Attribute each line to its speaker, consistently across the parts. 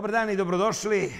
Speaker 1: Dobar dan i dobrodošli,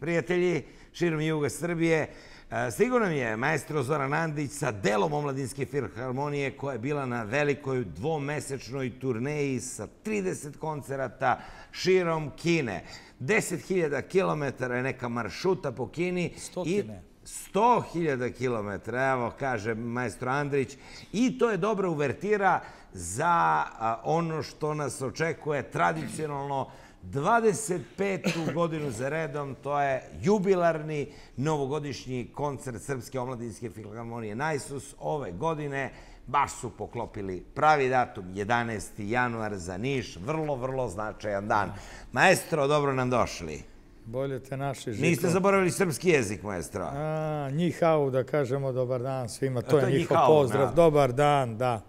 Speaker 1: prijatelji širom Juga Srbije. E, Stigo nam je maestro Zoran Andić sa delom Omladinske filharmonije koja je bila na velikoj dvomesečnoj turneji sa 30 koncerata širom Kine. 10.000 km je neka maršuta po Kini.
Speaker 2: Stotine.
Speaker 1: 100.000 km, evo kaže maestro Andrić. I to je dobra uvertira za ono što nas očekuje tradicionalno 25. godinu za redom, to je jubilarni novogodišnji koncert Srpske omladinske filharmonije Najsus. Ove godine baš su poklopili pravi datum, 11. januar za Niš, vrlo, vrlo značajan dan. Maestro, dobro nam došli.
Speaker 2: Bolje te naši Žiko.
Speaker 1: Niste zaboravili srpski jezik, maestro?
Speaker 2: A, njihau, da kažemo dobar dan svima. To,
Speaker 1: to
Speaker 2: je njihov pozdrav.
Speaker 1: da.
Speaker 2: Dobar dan, da.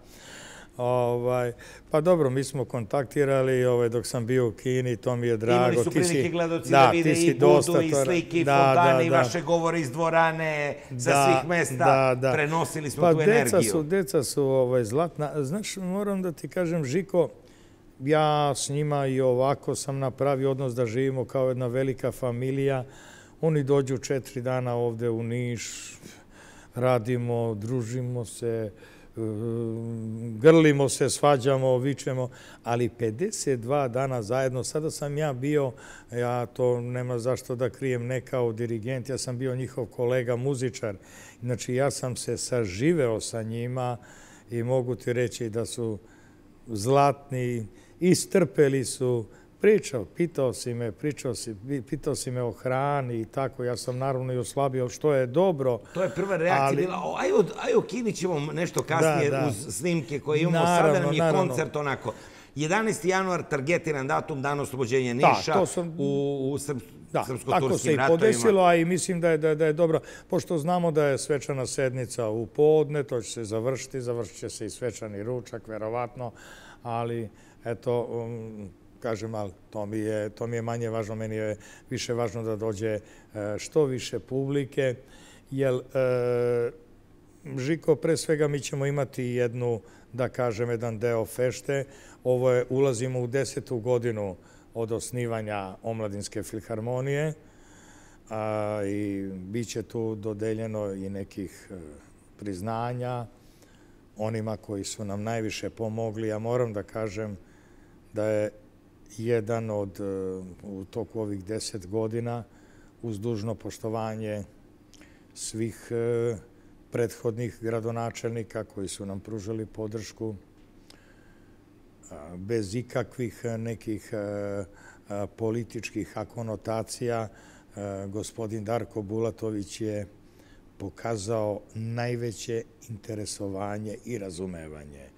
Speaker 2: Ovaj, pa dobro, mi smo kontaktirali ovaj, dok sam bio u Kini, to mi je drago.
Speaker 1: Imali su prilike gledalci da, vide
Speaker 2: ti si
Speaker 1: i Budu, i slike, i
Speaker 2: da,
Speaker 1: fontane,
Speaker 2: da,
Speaker 1: i
Speaker 2: da.
Speaker 1: vaše govore iz dvorane, sa
Speaker 2: Da,
Speaker 1: svih mesta.
Speaker 2: da, da.
Speaker 1: Prenosili smo
Speaker 2: pa
Speaker 1: tu
Speaker 2: deca
Speaker 1: energiju.
Speaker 2: Su, deca su ovaj, zlatna. Znaš, moram da ti kažem, Žiko, ja s njima i ovako sam napravio odnos da živimo kao jedna velika familija. Oni dođu četiri dana ovde u Niš, radimo, družimo se, grlimo se, svađamo, vičemo, ali 52 dana zajedno. Sada sam ja bio, ja to nema zašto da krijem, ne kao dirigent, ja sam bio njihov kolega, muzičar. Znači, ja sam se saživeo sa njima i mogu ti reći da su zlatni, istrpeli su, pričao, pitao si me, pričao si, pitao si me o hrani i tako, ja sam naravno i oslabio što je dobro.
Speaker 1: To je prva reakcija
Speaker 2: Ali-
Speaker 1: bila, o, aj, aj o Kini ćemo nešto kasnije
Speaker 2: Da, da.
Speaker 1: uz snimke koje imamo.
Speaker 2: Naravno,
Speaker 1: Sada nam je
Speaker 2: naravno.
Speaker 1: koncert onako. 11. januar, targetiran datum, dan oslobođenja
Speaker 2: Da,
Speaker 1: Niša
Speaker 2: to sam-
Speaker 1: u, u srp,
Speaker 2: Da, tako se
Speaker 1: srpsko-turskim
Speaker 2: i podesilo, a i mislim da je, da, da je dobro, pošto znamo da je svečana sednica u podne, to će se završiti, završit će se i svečani ručak, verovatno, ali eto, um, kažem, ali to mi, je, to mi je manje važno, meni je više važno da dođe e, što više publike, jer e, Žiko, pre svega mi ćemo imati jednu, da kažem, jedan deo fešte. Ovo je, ulazimo u desetu godinu od osnivanja Omladinske filharmonije a, i bit će tu dodeljeno i nekih e, priznanja onima koji su nam najviše pomogli. Ja moram da kažem da je jedan od, e, u toku ovih deset godina, uz dužno poštovanje svih e, prethodnih gradonačelnika koji su nam pružali podršku a, bez ikakvih e, nekih e, političkih konotacija. E, Gospodin Darko Bulatović je pokazao najveće interesovanje i razumevanje.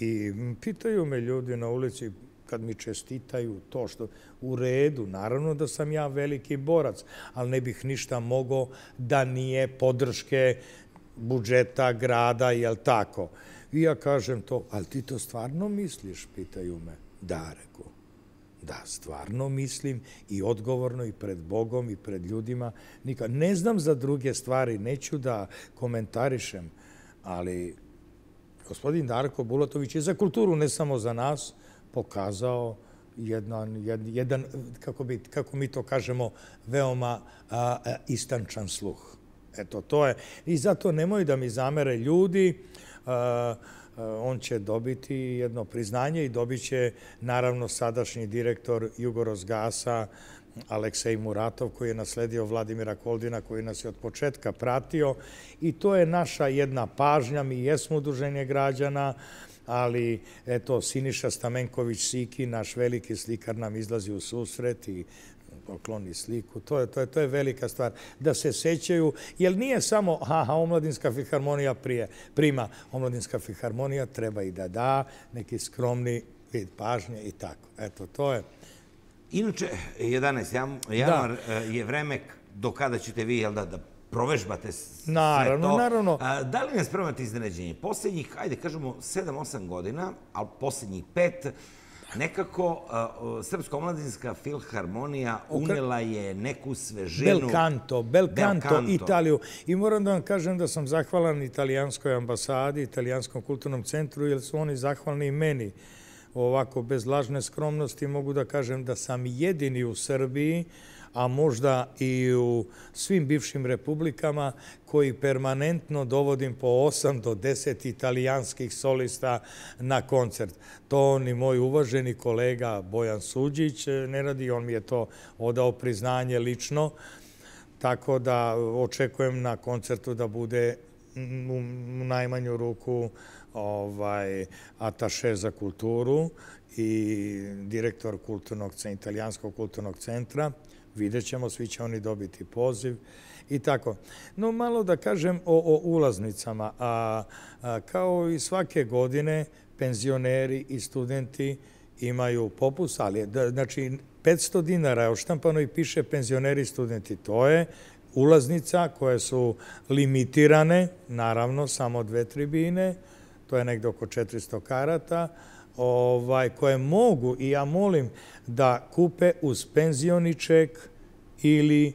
Speaker 2: I pitaju me ljudi na ulici kad mi čestitaju to što u redu, naravno da sam ja veliki borac, ali ne bih ništa mogao da nije podrške budžeta, grada, jel tako? I ja kažem to, ali ti to stvarno misliš, pitaju me. Da, reko. Da, stvarno mislim i odgovorno i pred Bogom i pred ljudima. Nikad. Ne znam za druge stvari, neću da komentarišem, ali gospodin Darko Bulatović je za kulturu, ne samo za nas, pokazao jedan, jedan, jedan kako, bi, kako mi to kažemo, veoma a, istančan sluh. Eto, to je. I zato nemoj da mi zamere ljudi, a, on će dobiti jedno priznanje i dobit će naravno sadašnji direktor Jugorosgasa, Aleksej Muratov, koji je nasledio Vladimira Koldina, koji nas je od početka pratio. I to je naša jedna pažnja. Mi jesmo udruženje građana, ali eto, Siniša Stamenković Siki, naš veliki slikar, nam izlazi u susret i pokloni sliku. To je, to je, to je velika stvar. Da se sećaju, jer nije samo, aha, omladinska filharmonija prije, prima. Omladinska filharmonija treba i da da neki skromni vid pažnje i tako. Eto, to je.
Speaker 1: Inače, 11. jan- januar e, je vreme do kada ćete vi, jel da, da provežbate sve
Speaker 2: Naravno,
Speaker 1: to.
Speaker 2: naravno.
Speaker 1: A, da li nas spremate iznenađenje? Poslednjih, ajde kažemo, 7-8 godina, ali poslednjih pet, nekako a, o, Srpska omladinska filharmonija unela je neku svežinu.
Speaker 2: Bel canto, bel canto,
Speaker 1: canto.
Speaker 2: Italiju. I moram da vam kažem da sam zahvalan italijanskoj ambasadi, italijanskom kulturnom centru, jer su oni zahvalni i meni ovako bez lažne skromnosti mogu da kažem da sam jedini u Srbiji, a možda i u svim bivšim republikama koji permanentno dovodim po 8 do 10 italijanskih solista na koncert. To ni moj uvaženi kolega Bojan Suđić ne radi, on mi je to odao priznanje lično, tako da očekujem na koncertu da bude u najmanju ruku ovaj, ataše za kulturu i direktor kulturnog, italijanskog kulturnog centra. Vidjet ćemo, svi će oni dobiti poziv i tako. No, malo da kažem o, ulaznicama. A, kao i svake godine, penzioneri i studenti imaju popus, ali da, znači 500 dinara je oštampano i piše penzioneri i studenti. To je ulaznica koje su limitirane, naravno, samo dve tribine, to je nekde oko 400 karata, ovaj, koje mogu, i ja molim, da kupe uz penzioni ček ili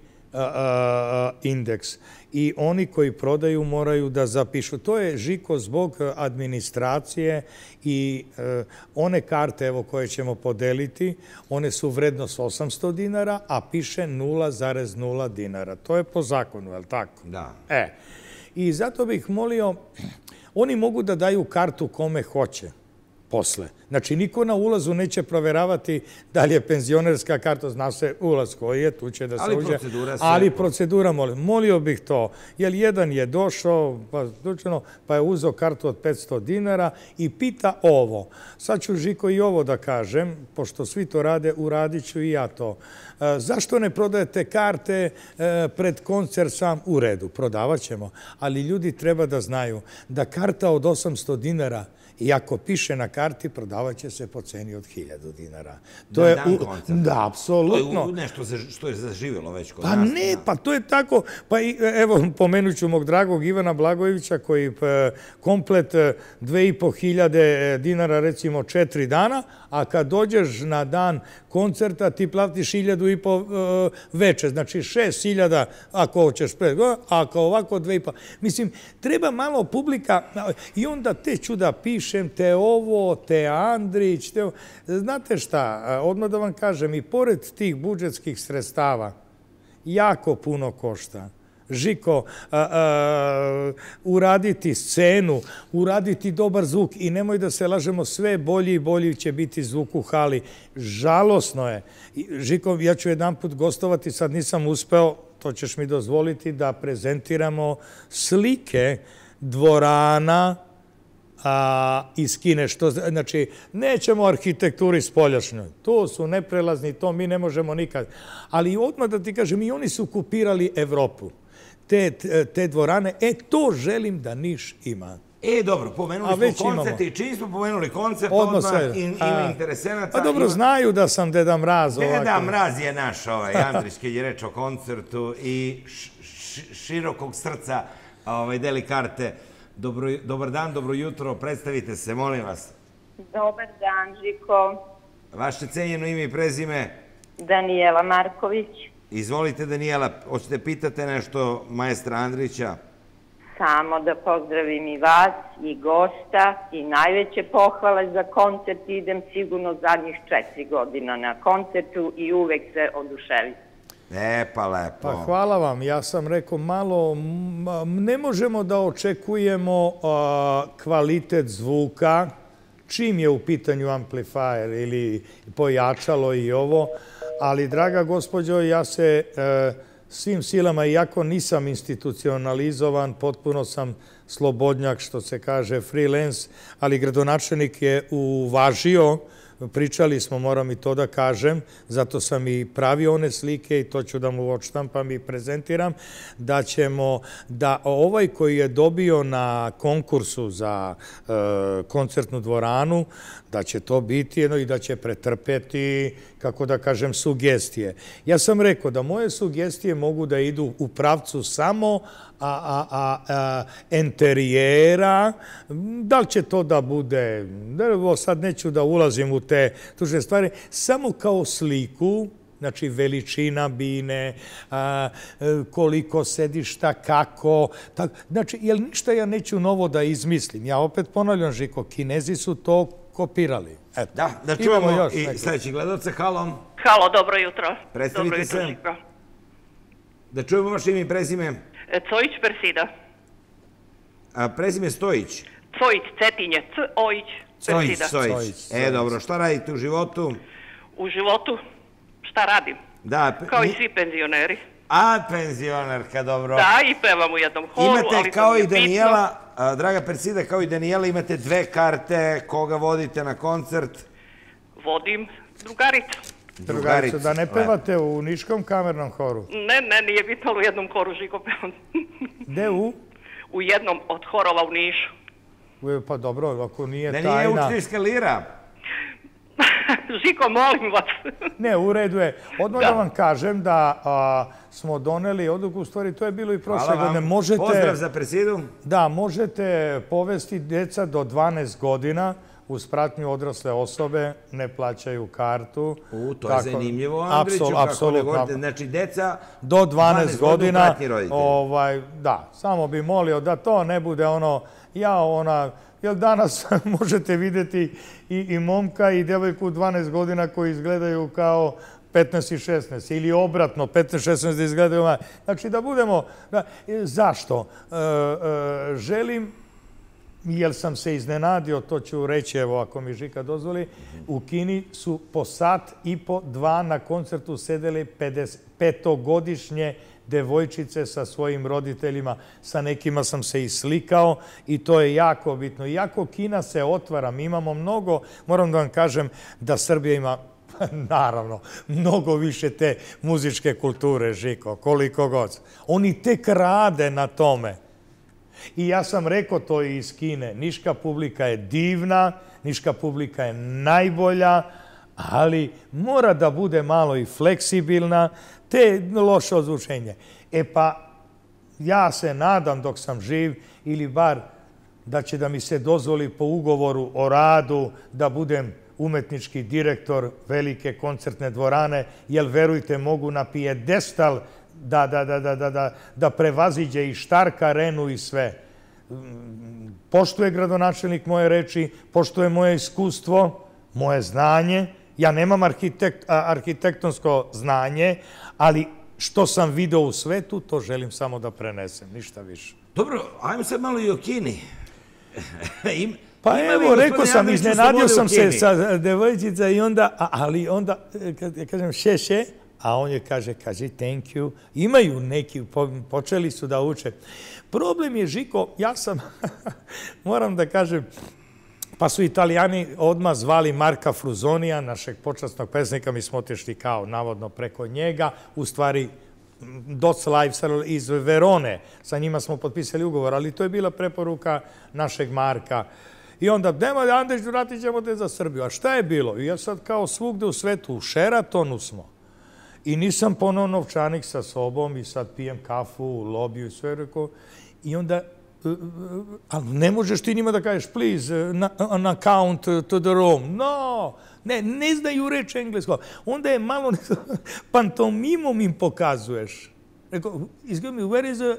Speaker 2: indeks. I oni koji prodaju moraju da zapišu. To je žiko zbog administracije i e, one karte evo koje ćemo podeliti, one su vrednost 800 dinara, a piše 0,0 dinara. To je po zakonu, je li tako?
Speaker 1: Da.
Speaker 2: E, i zato bih molio, oni mogu da daju kartu kome hoće posle. Znači, niko na ulazu neće proveravati da li je penzionerska karta, zna se ulaz koji je, tu će da se
Speaker 1: ali
Speaker 2: uđe.
Speaker 1: Procedura se...
Speaker 2: Ali procedura, molim. Molio bih to, jer jedan je došao, pa, dučeno, pa je uzao kartu od 500 dinara i pita ovo. Sad ću, Žiko, i ovo da kažem, pošto svi to rade, uradit ću i ja to. E, zašto ne prodajete karte e, pred koncert sam u redu? Prodavat ćemo. Ali ljudi treba da znaju da karta od 800 dinara I ako piše na karti, prodavaće se po ceni od 1000 dinara.
Speaker 1: To je dan.
Speaker 2: Da, apsolutno.
Speaker 1: To je nešto što je zaživjelo već kod
Speaker 2: pa
Speaker 1: nas.
Speaker 2: Pa ne, pa to je tako. Pa evo, pomenut ću mog dragog Ivana Blagojevića koji komplet 2500 e, dinara, recimo, četiri dana, a kad dođeš na dan koncerta, ti platiš hiljadu i po e, veče. Znači, šest hiljada ako hoćeš pred, a ako ovako dve i pa. Mislim, treba malo publika i onda te ću da pišem, te ovo, te Andrić, te... Znate šta, odmah da vam kažem, i pored tih budžetskih sredstava, jako puno košta. Žiko, a, uraditi scenu, uraditi dobar zvuk i nemoj da se lažemo, sve bolji i bolji će biti zvuk u hali. Žalosno je. Žiko, ja ću jedan put gostovati, sad nisam uspeo, to ćeš mi dozvoliti da prezentiramo slike dvorana a, iz Kine. Što, znači, nećemo arhitekturi spoljašnjoj. To su neprelazni, to mi ne možemo nikad. Ali odmah da ti kažem, i oni su kupirali Evropu te, te dvorane. E, to želim da Niš ima.
Speaker 1: E, dobro, pomenuli smo koncert i čim smo pomenuli koncert, odmah, ima interesenata.
Speaker 2: Pa dobro,
Speaker 1: ima...
Speaker 2: znaju da sam Deda Mraz.
Speaker 1: Deda ovako. Mraz je naš, ovaj, Andrić, kad je reč o koncertu i širokog srca ovaj, deli karte. Dobro, dobar dan, dobro jutro, predstavite se, molim vas.
Speaker 3: Dobar dan, Žiko.
Speaker 1: Vaše cenjeno ime i prezime?
Speaker 3: Danijela Marković.
Speaker 1: Izvolite, Danijela, hoćete pitate nešto maestra Andrića?
Speaker 3: Samo da pozdravim i vas, i gosta, i najveće pohvale za koncert. Idem sigurno zadnjih četiri godina na koncertu i uvek se oduševim.
Speaker 1: E, pa lepo.
Speaker 2: Pa hvala vam. Ja sam rekao malo, ne možemo da očekujemo kvalitet zvuka čim je u pitanju amplifier ili pojačalo i ovo, ali, draga gospođo, ja se e, svim silama, iako nisam institucionalizovan, potpuno sam slobodnjak, što se kaže, freelance, ali gradonačelnik je uvažio pričali smo, moram i to da kažem, zato sam i pravio one slike i to ću da mu odštampam i prezentiram, da ćemo, da ovaj koji je dobio na konkursu za e, koncertnu dvoranu, da će to biti jedno i da će pretrpeti, kako da kažem, sugestije. Ja sam rekao da moje sugestije mogu da idu u pravcu samo a, a, a, enterijera, da li će to da bude, evo sad neću da ulazim u te tužne stvari, samo kao sliku, znači veličina bine, koliko sedišta, kako, znači, jel ništa ja neću novo da izmislim. Ja opet ponavljam, Žiko, kinezi su to kopirali. Eto.
Speaker 1: Da, da čujemo
Speaker 2: još
Speaker 1: i sledeći gledalce. Halo,
Speaker 4: Halo, dobro jutro.
Speaker 1: Predstavite
Speaker 4: dobro jutro,
Speaker 1: se.
Speaker 4: Žiko.
Speaker 1: da čujemo vaše ime i prezime.
Speaker 4: E, Cojić Persida.
Speaker 1: A, prezime Stojić.
Speaker 4: Cojić, Cetinje, C, Ojić,
Speaker 1: Stojić,
Speaker 4: Persida.
Speaker 1: Stojić.
Speaker 2: Stojić,
Speaker 1: E, dobro, šta radite u životu?
Speaker 4: U životu, šta radim?
Speaker 1: Da,
Speaker 4: Kao i svi penzioneri.
Speaker 1: A, penzionerka, dobro.
Speaker 4: Da, i pevam u jednom horu,
Speaker 1: Imate
Speaker 4: ali
Speaker 1: kao i Danijela, a, draga Persida, kao i Danijela, imate dve karte koga vodite na koncert.
Speaker 4: Vodim drugaricu.
Speaker 2: Drugaricu, da ne
Speaker 1: Lepo.
Speaker 2: pevate u Niškom kamernom horu.
Speaker 4: Ne, ne, nije bitno ali u jednom koru Žiko pevam.
Speaker 2: Gde u?
Speaker 4: u jednom od horova u Nišu.
Speaker 2: Pa dobro, ako nije
Speaker 1: Da nije
Speaker 2: tajna.
Speaker 1: učiteljska lira.
Speaker 4: Žiko, molim vas.
Speaker 2: Ne, u redu je. Odmah da,
Speaker 4: Da.
Speaker 2: vam kažem da a, smo doneli odluku, u stvari to je bilo i prošle
Speaker 1: Hvala
Speaker 2: godine.
Speaker 1: vam.
Speaker 2: Možete,
Speaker 1: Pozdrav za Persidu.
Speaker 2: Da, možete povesti deca do 12 godina uz pratnju odrasle osobe, ne plaćaju kartu.
Speaker 1: U, to je zanimljivo, Andriću, kako ne
Speaker 2: apsolutno.
Speaker 1: govorite. Znači, deca
Speaker 2: Do 12, godina,
Speaker 1: pratnji roditelji.
Speaker 2: ovaj, da, samo bi molio da to ne bude ono, ja ona, jer danas možete videti i, i momka i devojku u 12 godina koji izgledaju kao 15 i 16 ili obratno 15 16 da izgledaju ma- znači da budemo da, e, zašto? E, e, želim jer sam se iznenadio, to ću reći, evo, ako mi Žika dozvoli, u Kini su po sat i po dva na koncertu sedeli 55-godišnje devojčice sa svojim roditeljima, sa nekima sam se i slikao i to je jako bitno. Iako Kina se otvara, mi imamo mnogo, moram da vam kažem da Srbija ima naravno, mnogo više te muzičke kulture, Žiko, koliko god. Oni tek rade na tome. I ja sam rekao to i iz Kine. Niška publika je divna, niška publika je najbolja, ali mora da bude malo i fleksibilna, te loše ozvučenje. E pa, ja se nadam dok sam živ, ili bar da će da mi se dozvoli po ugovoru o radu da budem umetnički direktor velike koncertne dvorane, jer verujte, mogu na pijedestal da, da, da, da, da, da, da prevaziđe i Štark arenu i sve. Poštuje gradonačelnik moje reči, poštuje moje iskustvo, moje znanje. Ja nemam arhitekt, arhitektonsko znanje, ali što sam video u svetu, to želim samo da prenesem, ništa više.
Speaker 1: Dobro, ajmo sad malo i o Kini. Im,
Speaker 2: Pa evo, rekao sam, iznenadio sam se sa devojčica i onda, ali onda, e, kad ja kažem še, še, a on je kaže, kaže, thank you. Imaju neki, po- počeli su da uče. Problem je, Žiko, ja sam, moram da kažem, pa su italijani odmah zvali Marka Fruzonija, našeg počasnog pesnika, mi smo otišli kao navodno preko njega, u stvari Dots Lifestyle iz Verone, sa njima smo potpisali ugovor, ali to je bila preporuka našeg Marka. I onda, nema Andeš, vratit ćemo te za Srbiju. A šta je bilo? Ja sad kao svugde u svetu, u Sheratonu smo. I nisam ponao novčanik sa sobom i sad pijem kafu u lobiju i sve rekao. I onda, ali ne možeš ti njima da kažeš, please, uh, an account to the room. No, ne, ne znaju reći englesko. Onda je malo, pantomimom im pokazuješ. Rekao, excuse me, where is the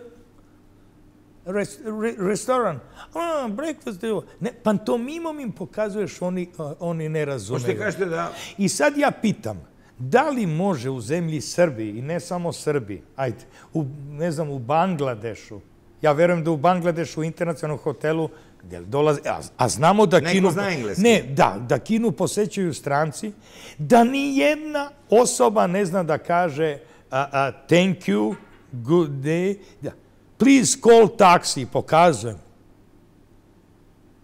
Speaker 2: rest, re, restaurant? Ah, breakfast. Ne, pantomimom im pokazuješ, oni, uh, oni ne razumeju.
Speaker 1: Možete kažete da...
Speaker 2: I sad ja pitam, da li može u zemlji Srbiji, i ne samo Srbiji, ajde, u, ne znam, u Bangladešu, ja verujem da u Bangladešu, u internacionalnom hotelu, gde dolaze, a, a znamo da
Speaker 1: Neko
Speaker 2: Kinu...
Speaker 1: zna engleski.
Speaker 2: Ne, da, da Kinu posećuju stranci, da ni jedna osoba ne zna da kaže a, a, thank you, good day, da, please call taxi, pokazujem.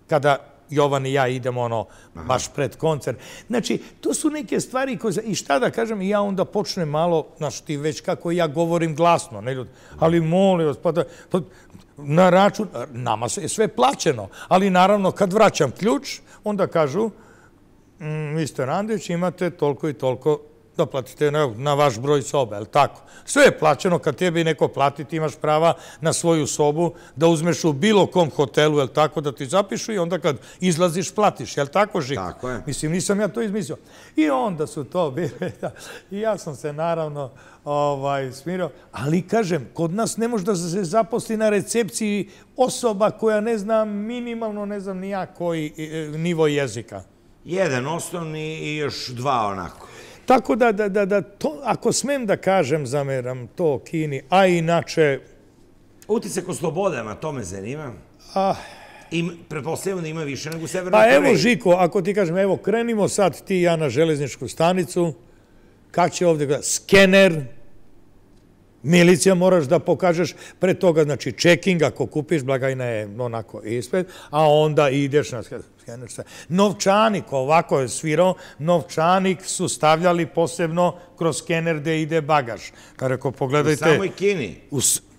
Speaker 2: Kada Jovan i ja idemo ono, baš pred koncert. Znači, to su neke stvari koje... I šta da kažem, ja onda počnem malo, znaš ti već kako ja govorim glasno, ne ljudi, ali molim vas, pa da, pa, na račun, nama se je sve plaćeno, ali naravno kad vraćam ključ, onda kažu, mm, Mr. Andrić, imate toliko i toliko da platite na, na vaš broj sobe, je li tako? Sve je plaćeno, kad tebi neko plati, ti imaš prava na svoju sobu da uzmeš u bilo kom hotelu, je li tako, da ti zapišu i onda kad izlaziš, platiš, je li tako, Žiko?
Speaker 1: Tako je.
Speaker 2: Mislim, nisam ja to izmislio. I onda su to bile, da, i ja sam se naravno ovaj, smirao, ali kažem, kod nas ne može da se zaposli na recepciji osoba koja ne zna minimalno, ne znam ni ja koji e, nivo jezika.
Speaker 1: Jedan osnovni i još dva onako.
Speaker 2: Tako da, da, da, da to, ako smem da kažem, zameram to Kini, a inače,
Speaker 1: Utisak o slobodama, to me zanima.
Speaker 2: a,
Speaker 1: I pretpostavljam da ima više nego u Severnoj
Speaker 2: Pa
Speaker 1: Koreji.
Speaker 2: evo Žiko, ako ti kažem, evo krenimo sad ti i ja na železničku stanicu, kak će ovde gleda? Skener, milicija moraš da pokažeš pre toga, znači checking, ako kupiš, blagajna je onako ispred, a onda ideš na skener. Novčanik, ovako je svirao, novčanik su stavljali posebno kroz skener gde ide bagaž. Pa rekao,
Speaker 1: U
Speaker 2: pogledajte...
Speaker 1: samoj Kini.
Speaker 2: U,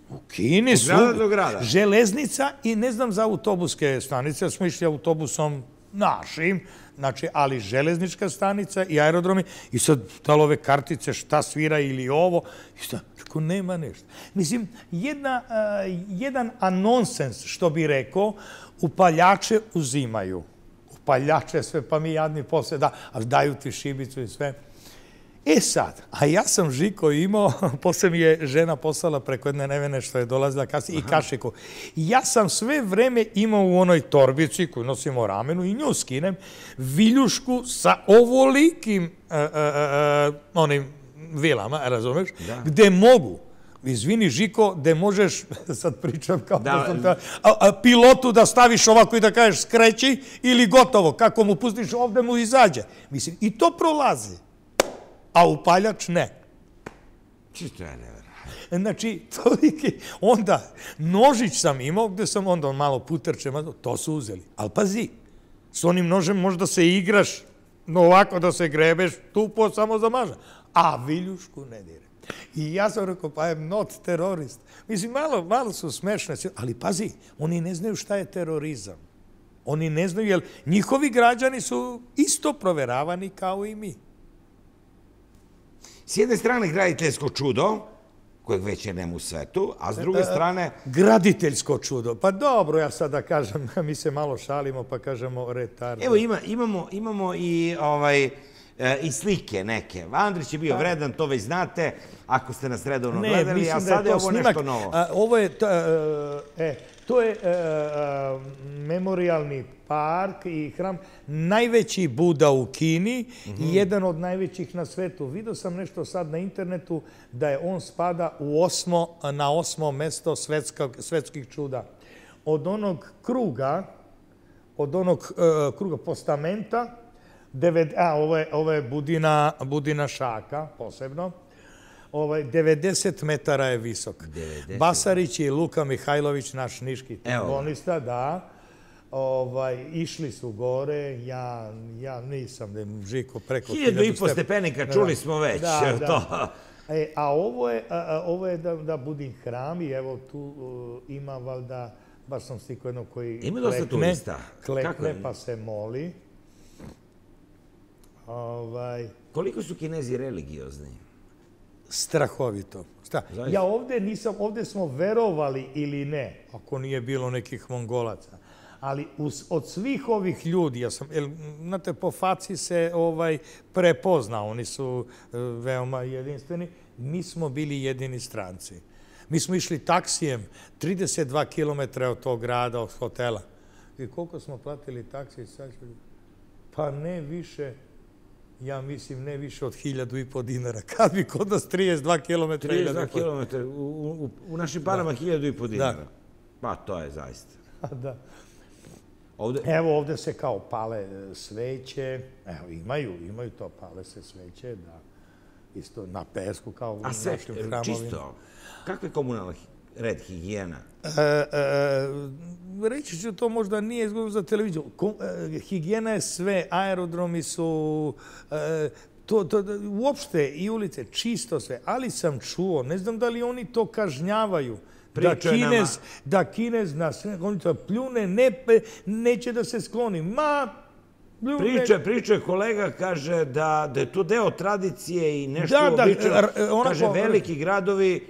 Speaker 2: u Kini su
Speaker 1: grada do grada.
Speaker 2: železnica i ne znam za autobuske stanice, smo išli autobusom našim, znači, ali železnička stanica i aerodromi i sad da li ove kartice šta svira ili ovo, i šta, kako nema nešto. Mislim, jedna, a, jedan anonsens, što bi rekao, upaljače uzimaju. Upaljače sve, pa mi jadni posle da, ali daju ti šibicu i sve. E sad, a ja sam Žiko imao, posle mi je žena poslala preko jedne nevene što je dolazila kasnije i kašiku. Ja sam sve vreme imao u onoj torbici koju nosimo u ramenu i nju skinem, viljušku sa ovolikim e, e, e, onim vilama, razumeš, gde mogu Izvini, Žiko, gde možeš, sad pričam kao da,
Speaker 1: Da.
Speaker 2: sam ta, a, a, pilotu da staviš ovako i da kažeš skreći ili gotovo, kako mu pustiš ovde mu izađe. Mislim, i to prolazi a upaljač ne.
Speaker 1: Čisto je nevjerojatno.
Speaker 2: Znači, toliki, onda, nožić sam imao, gde sam onda on malo putrče, to su uzeli. Ali pazi, s onim nožem možda se igraš, no ovako da se grebeš, tupo samo za maža. A viljušku ne dire. I ja sam rekao, pa am not terorist. Mislim, malo, malo su smešne, ali pazi, oni ne znaju šta je terorizam. Oni ne znaju, jer njihovi građani su isto proveravani kao i mi.
Speaker 1: S jedne strane graditeljsko čudo, kojeg već je nema u svetu, a s
Speaker 2: E,
Speaker 1: druge strane,
Speaker 2: Graditeljsko čudo. Pa dobro, ja sad da kažem, mi se malo šalimo pa kažemo retard.
Speaker 1: evo ima, imamo, imamo i ovaj, e, i slike neke. Andrić je bio vredan, to već znate, ako ste nas redovno
Speaker 2: ne,
Speaker 1: gledali, a
Speaker 2: da je
Speaker 1: sad je ovo
Speaker 2: snimak.
Speaker 1: nešto novo.
Speaker 2: A, ovo je, ta, e, e, to je e, a, memorialni park i hram, najveći Buda u Kini i jedan od najvećih na svetu. Video sam nešto sad na internetu da je on spada u osmo, na osmo mesto svetskog, svetskih čuda. Od onog kruga, od onog e, kruga postamenta, deved, a, ovo je, ovo je Budina, Budina šaka, posebno, ovaj, 90 metara je visok.
Speaker 1: 90.
Speaker 2: Basarić i Luka Mihajlović, naš niški trombonista, da, ovaj, išli su gore, ja, ja nisam da Žiko preko
Speaker 1: Hiljadu i po
Speaker 2: step-
Speaker 1: stepenika,
Speaker 2: Da,
Speaker 1: čuli
Speaker 2: da.
Speaker 1: smo već.
Speaker 2: Da, da.
Speaker 1: To.
Speaker 2: E, a ovo je, a, ovo je da, da Budin hram i evo tu uh, ima valjda, baš sam stikao jedno koji
Speaker 1: Ima dosta
Speaker 2: klekne,
Speaker 1: turista.
Speaker 2: Pa se moli. Ovaj,
Speaker 1: Koliko su kinezi religiozni?
Speaker 2: strahovito. Šta?
Speaker 1: Zaista?
Speaker 2: Ja ovde nisam, ovde smo verovali ili ne, ako nije bilo nekih mongolaca. Ali uz, od svih ovih ljudi, ja sam, jel, znate, po faci se ovaj prepozna, oni su e, veoma jedinstveni, mi smo bili jedini stranci. Mi smo išli taksijem 32 km od tog grada, od hotela. I koliko smo platili taksi? Sad ću... Pa ne više, ja mislim ne više od hiljadu i po dinara. Kad bi kod nas 32 km?
Speaker 1: 32 km, u, u, u našim parama hiljadu i po dinara.
Speaker 2: Da.
Speaker 1: Pa to je zaista.
Speaker 2: da.
Speaker 1: Ovde,
Speaker 2: Evo ovde se kao pale e, sveće, evo imaju, imaju to, pale se sveće, da, isto na pesku kao u našim hramovima.
Speaker 1: čisto, komunalna hi- red, higijena?
Speaker 2: E, e, reći ću to možda nije izgodno za televiziju. E, higijena je sve, aerodromi su, e, to, to, uopšte i ulice, čisto sve. Ali sam čuo, ne znam da li oni to kažnjavaju, da. Kinez, da Kinez na sve, oni to pljune, ne, neće da se skloni. Ma,
Speaker 1: Priče, priče kolega kaže da, da je to deo tradicije i nešto
Speaker 2: Da, da, onako-
Speaker 1: Kaže, veliki gradovi,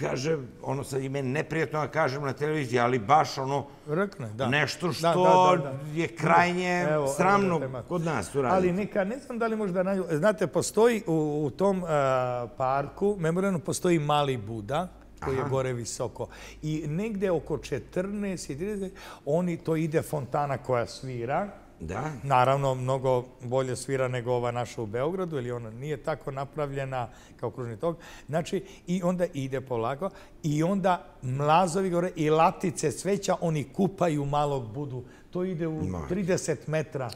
Speaker 1: kaže, ono sad i meni neprijatno da kažem na televiziji, ali baš ono,
Speaker 2: Rekne, da.
Speaker 1: nešto
Speaker 2: Da,
Speaker 1: što
Speaker 2: da, da, da.
Speaker 1: je krajnje
Speaker 2: Evo,
Speaker 1: sramno
Speaker 2: evo
Speaker 1: kod nas uraditi.
Speaker 2: Ali neka, ne znam da li možda znate, postoji u, u tom a, parku, memorialno postoji mali Buda, koji je gore visoko. I negde oko 14 i 30, oni, to ide fontana koja svira,
Speaker 1: Da.
Speaker 2: Naravno, mnogo bolje svira nego ova naša u Beogradu, ili ona nije tako napravljena kao kružni tok. Znači, i onda ide polako i onda mlazovi gore i latice cveća, oni kupaju malog budu. To ide u 30 metra.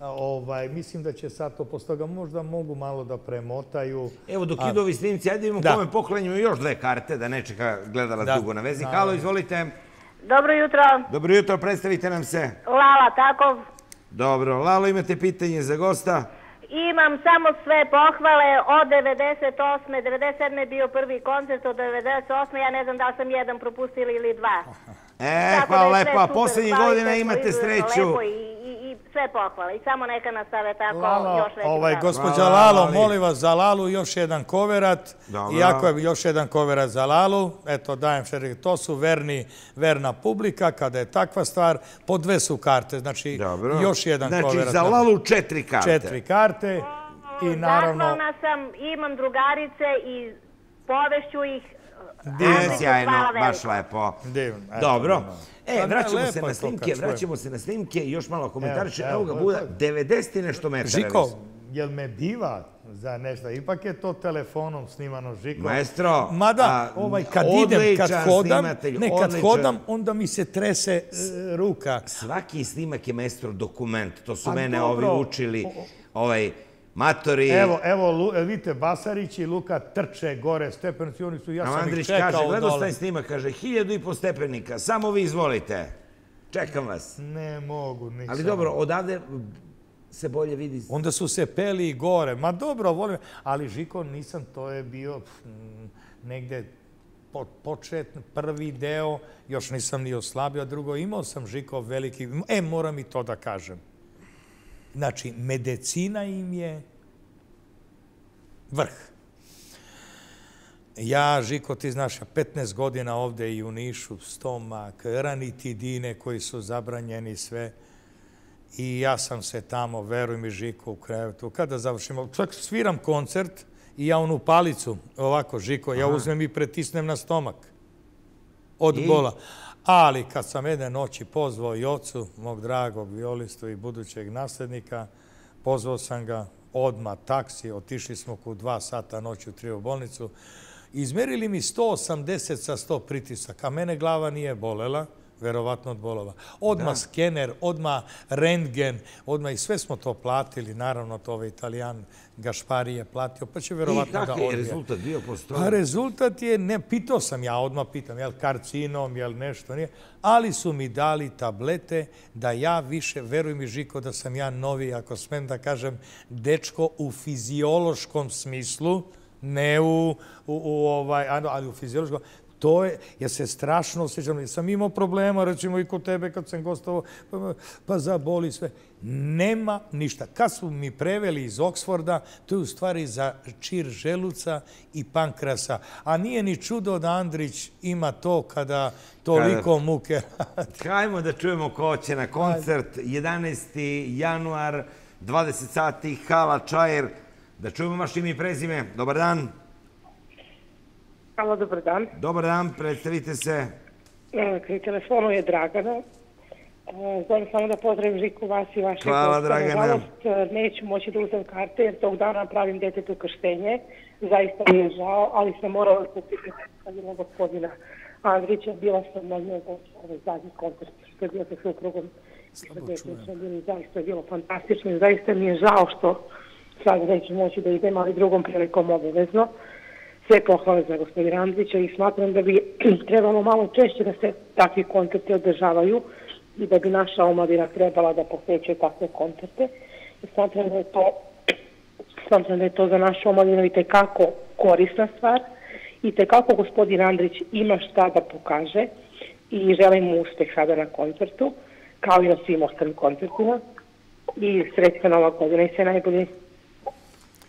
Speaker 2: Ovaj, mislim da će sad to posle toga možda mogu malo da premotaju.
Speaker 1: Evo, dok idu ovi snimci, ajde vidimo
Speaker 2: Da.
Speaker 1: kome poklanjamo još dve karte, da ne čeka gledalac
Speaker 2: Da.
Speaker 1: dugo na vezi.
Speaker 2: Naravno.
Speaker 1: Halo, izvolite.
Speaker 5: Dobro jutro,
Speaker 1: Dobro jutro, predstavite nam se.
Speaker 5: Lala Takov.
Speaker 1: Dobro, Lalo, imate pitanje za gosta?
Speaker 5: Imam samo sve pohvale od 98. 97. je bio prvi koncert, od 98. ja ne znam da li sam jedan propustila ili dva.
Speaker 1: E,
Speaker 5: Tako
Speaker 1: hvala
Speaker 5: da je sve
Speaker 1: lepo, a
Speaker 5: super,
Speaker 1: poslednjih godina imate sreću.
Speaker 5: Lepo i sve pohvale. I samo neka nastave tako
Speaker 2: Lalo,
Speaker 5: još veći
Speaker 2: ovaj, gospođa Lalo,
Speaker 1: Lali.
Speaker 2: molim vas za Lalu još jedan koverat. Iako je još jedan koverat za Lalu, eto dajem še, to su verni, verna publika, kada je takva stvar, po dve su karte, znači
Speaker 1: Dobro.
Speaker 2: još jedan
Speaker 1: znači,
Speaker 2: koverat.
Speaker 1: za
Speaker 2: na-
Speaker 1: Lalu četiri karte.
Speaker 2: Četiri karte i naravno...
Speaker 5: Zahvalna sam, imam drugarice i povešću ih.
Speaker 1: E,
Speaker 5: Andriću,
Speaker 1: sjajno, baš lepo.
Speaker 2: Divno, eto,
Speaker 1: Dobro.
Speaker 2: divno.
Speaker 1: E,
Speaker 2: Pa ne,
Speaker 1: vraćamo se na snimke, vraćamo se na snimke i još malo komentariše.
Speaker 2: Evo,
Speaker 1: ga, Buda,
Speaker 2: evo.
Speaker 1: 90 i nešto metara.
Speaker 2: Žiko, jel me diva za nešto? Ipak je to telefonom snimano, Žiko.
Speaker 1: Maestro,
Speaker 2: Mada,
Speaker 1: a,
Speaker 2: ovaj, kad idem, kad
Speaker 1: odličan
Speaker 2: hodam, ne, kad
Speaker 1: odličan.
Speaker 2: hodam, onda mi se trese e, ruka.
Speaker 1: Svaki snimak je maestro dokument. To su
Speaker 2: Pa
Speaker 1: mene
Speaker 2: dobro.
Speaker 1: ovi učili. Ovaj, matori.
Speaker 2: Evo, evo, e, vidite, Basarić i Luka trče gore stepenicu, oni su, ja sam ih
Speaker 1: Andrić
Speaker 2: čekao
Speaker 1: kaže, gledao
Speaker 2: dole.
Speaker 1: taj snimak, kaže, hiljadu i po stepenika, samo vi izvolite. Čekam vas.
Speaker 2: Ne mogu, nisam.
Speaker 1: Ali dobro, odavde se bolje vidi.
Speaker 2: Onda su se peli i gore. Ma dobro, volim. Ali Žiko nisam, to je bio pf, m, negde po, počet, prvi deo, još nisam ni oslabio, a drugo, imao sam Žiko veliki, e, moram i to da kažem. Znači, medicina im je vrh. Ja, Žiko, ti znaš, ja 15 godina ovde i u Nišu, stomak, ranitidine koji su zabranjeni sve. I ja sam se tamo, veruj mi, Žiko, u krevetu. Kada završimo, čak sviram koncert i ja onu palicu, ovako, Žiko, ja uzmem i pretisnem na stomak. Od
Speaker 1: I?
Speaker 2: bola. Ali kad sam jedne noći pozvao i ocu, mog dragog violistu i budućeg naslednika, pozvao sam ga odma taksi, otišli smo ku dva sata noći u tri u bolnicu, izmerili mi 180 sa 100 pritisaka, mene glava nije bolela, verovatno od bolova. Odma skener, odma rentgen, odma i sve smo to platili, naravno to ovaj italijan Gašpari je platio, pa će
Speaker 1: I
Speaker 2: verovatno da
Speaker 1: kakav je
Speaker 2: odbije.
Speaker 1: rezultat bio po
Speaker 2: Pa rezultat je, ne, pitao sam ja, odmah pitam, jel karcinom, jel nešto, nije, ali su mi dali tablete da ja više, veruj mi Žiko, da sam ja novi, ako smem da kažem, dečko u fiziološkom smislu, ne u, u, u ovaj, ali u fiziološkom, to je, ja se strašno osjećam, ja sam imao problema, recimo i kod tebe kad sam gostovao, pa, pa zaboli sve. Nema ništa. Kad su mi preveli iz Oksforda, to je u stvari za čir želuca i pankrasa. A nije ni čudo da Andrić ima to kada toliko muke radi.
Speaker 1: Hajmo da čujemo ko će na koncert. 11. januar, 20 sati, Hala Čajer. Da čujemo vaš ime i prezime. Dobar dan.
Speaker 6: Halo, dobar dan.
Speaker 1: Dobar dan, predstavite se.
Speaker 6: E, Pri telefonu je Dragana. Zovem samo da pozdravim Žiku, vas i vaše
Speaker 1: Hvala,
Speaker 6: goste.
Speaker 1: Dragana.
Speaker 6: Nažalost, e, neću moći da uzem karte jer tog dana pravim detetu krštenje. Zaista mi je žao, ali sam morala da kupiti kad je gospodina Andrića. Bila sam na njegov ovaj zadnji koncert što je bio sa suprugom. Zaista je bilo fantastično i zaista mi je žao što sad neću moći da idem, ali drugom prilikom obavezno sve pohvale za gospodina Andrića i smatram da bi trebalo malo češće da se takvi koncerti održavaju i da bi naša omladina trebala da posećuje takve koncerte. I smatram da je to smatram da je to za našu omladinu i tekako korisna stvar i tekako gospodin Andrić ima šta da pokaže i želim mu uspeh sada na koncertu kao i na svim ostalim koncertima i srećna nova godina i sve najbolje.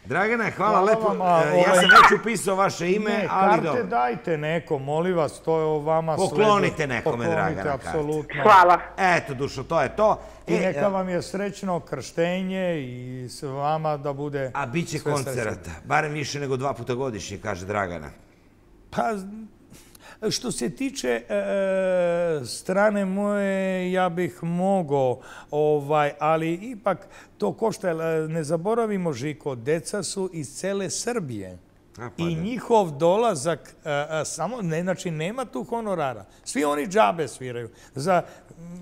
Speaker 1: Dragana, hvala,
Speaker 2: Hvala
Speaker 1: lepo.
Speaker 2: vam, a,
Speaker 1: E, Ja
Speaker 2: ovaj-
Speaker 1: sam već upisao vaše ime,
Speaker 2: Ne,
Speaker 1: ali
Speaker 2: karte
Speaker 1: dobro.
Speaker 2: dajte neko, molim vas, to je o vama sve.
Speaker 1: Poklonite nekome,
Speaker 2: Poklonite,
Speaker 1: Dragana, karte.
Speaker 2: apsolutno.
Speaker 6: Hvala.
Speaker 1: Eto, dušo, to je to.
Speaker 2: I
Speaker 1: E,
Speaker 2: neka vam je srećno krštenje i s vama da bude...
Speaker 1: A bit će koncerata, barem više nego dva puta godišnje, kaže Dragana.
Speaker 2: Pa, Što se tiče e, strane moje, ja bih mogao, ovaj, ali ipak to košta. E, ne zaboravimo, Žiko, deca su iz cele Srbije.
Speaker 1: A, pa
Speaker 2: I
Speaker 1: da.
Speaker 2: njihov dolazak, a, a, samo, ne, znači nema tu honorara. Svi oni džabe sviraju za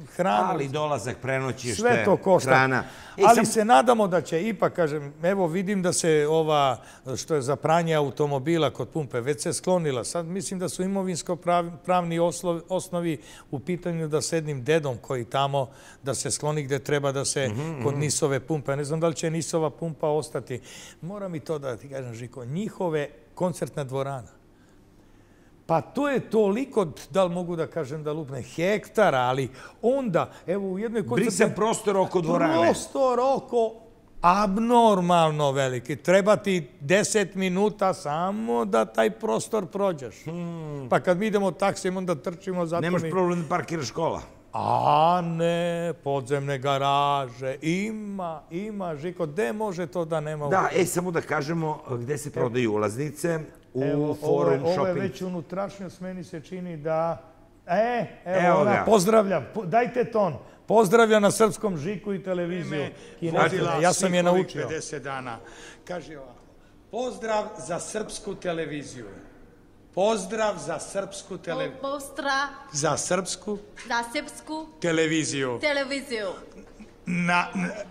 Speaker 2: hranu.
Speaker 1: Ali dolazak, prenoćište,
Speaker 2: Sve to košta.
Speaker 1: hrana. E,
Speaker 2: Ali
Speaker 1: sam-
Speaker 2: se nadamo da će ipak, kažem, evo vidim da se ova, što je za pranje automobila kod pumpe, već se sklonila. Sad mislim da su imovinsko prav- pravni oslo- osnovi u pitanju da s jednim dedom koji tamo, da se skloni gde treba da se
Speaker 1: Mhm,
Speaker 2: kod Nisove pumpe. Ne znam da li će Nisova pumpa ostati. Moram i to da ti kažem, Žiko, njihove koncertna dvorana, Pa to je toliko, da li mogu da kažem da lupne, hektara, ali onda, evo u jednoj koncertnoj...
Speaker 1: Brisan prostor oko dvorane.
Speaker 2: Prostor oko abnormalno veliki. Treba ti 10 minuta samo da taj prostor prođeš. Pa kad mi idemo taksim, onda trčimo zato
Speaker 1: Nemaš
Speaker 2: mi...
Speaker 1: problem da parkiraš kola.
Speaker 2: A ne, podzemne garaže, ima, ima, Žiko, gde može to da nema?
Speaker 1: Da, e, samo da kažemo gde se prodaju ulaznice u
Speaker 2: Evo, ovo je,
Speaker 1: forum
Speaker 2: ovo je
Speaker 1: shopping.
Speaker 2: već unutrašnjost, meni se čini da... E, evo,
Speaker 1: Evo
Speaker 2: ona,
Speaker 1: ga.
Speaker 2: pozdravljam, po- dajte ton. Pozdravlja na srpskom žiku i televiziju. Kineska. Ja sam je naučio. 50 dana. Kaže ovako, pozdrav za srpsku televiziju. Pozdrav za srpsku televiziju.
Speaker 7: Pozdrav
Speaker 2: Za srpsku
Speaker 7: za srpsku
Speaker 2: televiziju.
Speaker 7: televiziju.
Speaker 2: Na,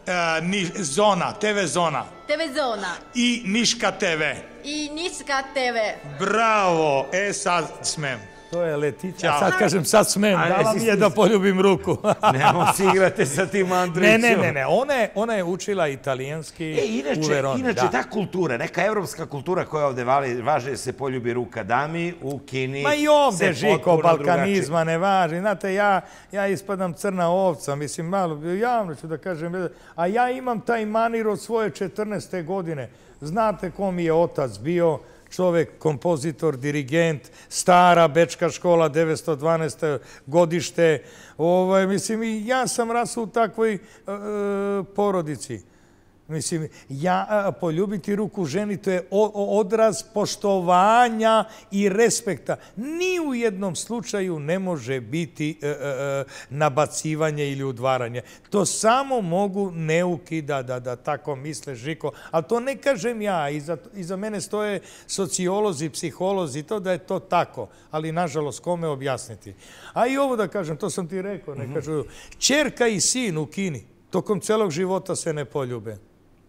Speaker 2: e, ni, zona, TV zona.
Speaker 7: TV Zona
Speaker 2: I Niška TV.
Speaker 7: i Niška TV.
Speaker 2: Bravo, e sad smem. To je Letića. Sad kažem, sad smem.
Speaker 1: A,
Speaker 2: Dala mi je da poljubim ruku.
Speaker 1: Nemo se igrate sa tim Andrićom.
Speaker 2: ne, ne, ne, ne. Ona je, ona je učila italijanski
Speaker 1: E, inače,
Speaker 2: u Veroni.
Speaker 1: inače
Speaker 2: da.
Speaker 1: ta kultura, neka evropska kultura koja ovde vali, važe se poljubi ruka dami, u Kini
Speaker 2: Ma i ovde, Žiko, balkanizma ne važi. Znate, ja, ja ispadam crna ovca, mislim, malo, javno ću da kažem, a ja imam taj manir od svoje 14. godine. Znate ko mi je otac bio, čovek, kompozitor, dirigent, stara bečka škola, 912. godište. Ovaj, mislim, i ja sam rasao u takvoj e, porodici. Mislim, ja a, poljubiti ruku ženi, to je odraz poštovanja i respekta. Ni u jednom slučaju ne može biti e, e, e, nabacivanje ili udvaranje. To samo mogu neuki da, da, da tako misle Žiko. Ali to ne kažem ja. Iza, iza mene stoje sociolozi, psiholozi, to da je to tako. Ali, nažalost, kome objasniti? A i ovo da kažem, to sam ti rekao, ne kažu. Čerka i sin u Kini tokom celog života se ne poljube.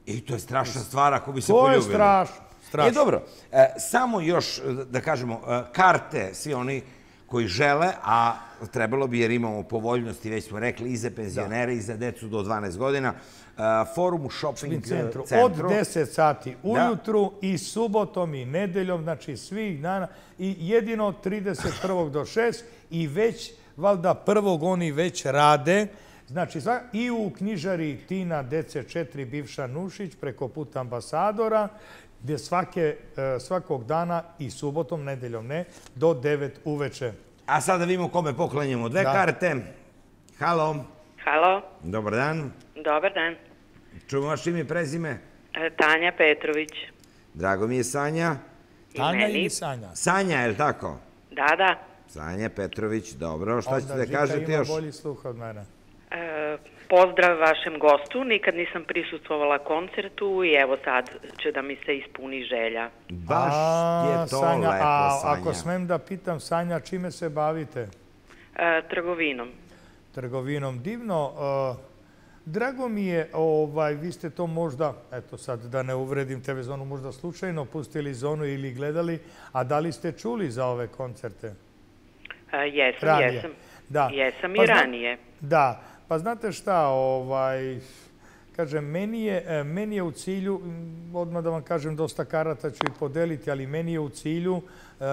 Speaker 1: I to je strašna stvar ako bi se
Speaker 2: To je
Speaker 1: poljubili.
Speaker 2: strašno. strašno.
Speaker 1: E, dobro, e, samo još, e, da kažemo, e, karte, svi oni koji žele, a trebalo bi jer imamo povoljnosti, već smo rekli, i za penzionere, i za decu do 12 godina, e, forum u shopping
Speaker 2: centru. Od 10 sati ujutru i subotom i nedeljom, znači svih dana i jedino od 31. do 6 i već, valjda prvog oni već rade, Znači, i u knjižari Tina DC4 bivša Nušić preko puta ambasadora, gde svake, e, svakog dana i subotom, nedeljom ne, do 9 uveče.
Speaker 1: A sada vidimo kome poklanjamo dve
Speaker 2: Da.
Speaker 1: karte. Halo,
Speaker 4: Halo,
Speaker 1: dobar dan.
Speaker 4: dobar dan.
Speaker 1: Čujemo vaše ime i prezime.
Speaker 4: E, Tanja Petrović.
Speaker 1: Drago mi je Sanja.
Speaker 4: I
Speaker 2: Tanja ili Sanja?
Speaker 1: Sanja, je li tako?
Speaker 4: Da, da.
Speaker 1: Sanja Petrović, dobro. Šta ćete
Speaker 2: Onda
Speaker 1: da
Speaker 2: Žika
Speaker 1: kažete
Speaker 2: ima
Speaker 1: još?
Speaker 2: bolji sluh od mene.
Speaker 4: E, pozdrav vašem gostu. Nikad nisam prisustvovala koncertu i evo sad će da mi se ispuni želja.
Speaker 1: Baš
Speaker 2: A,
Speaker 1: je to
Speaker 2: Sanja,
Speaker 1: lepo,
Speaker 2: a,
Speaker 1: Sanja.
Speaker 2: Ako smem da pitam, Sanja, čime se bavite?
Speaker 4: E, trgovinom.
Speaker 2: Trgovinom. Divno. uh, drago mi je, ovaj, vi ste to možda, eto sad da ne uvredim TV zonu, možda slučajno pustili zonu ili gledali, a da li ste čuli za ove koncerte?
Speaker 4: E, jesam,
Speaker 2: Ranije.
Speaker 4: jesam.
Speaker 2: Da.
Speaker 4: Jesam
Speaker 2: Pa
Speaker 4: i
Speaker 2: zna-
Speaker 4: ranije.
Speaker 2: Da, pa znate šta, ovaj, kažem, meni je, e, meni je u cilju, odmah da vam kažem, dosta karata ću i podeliti, ali meni je u cilju e,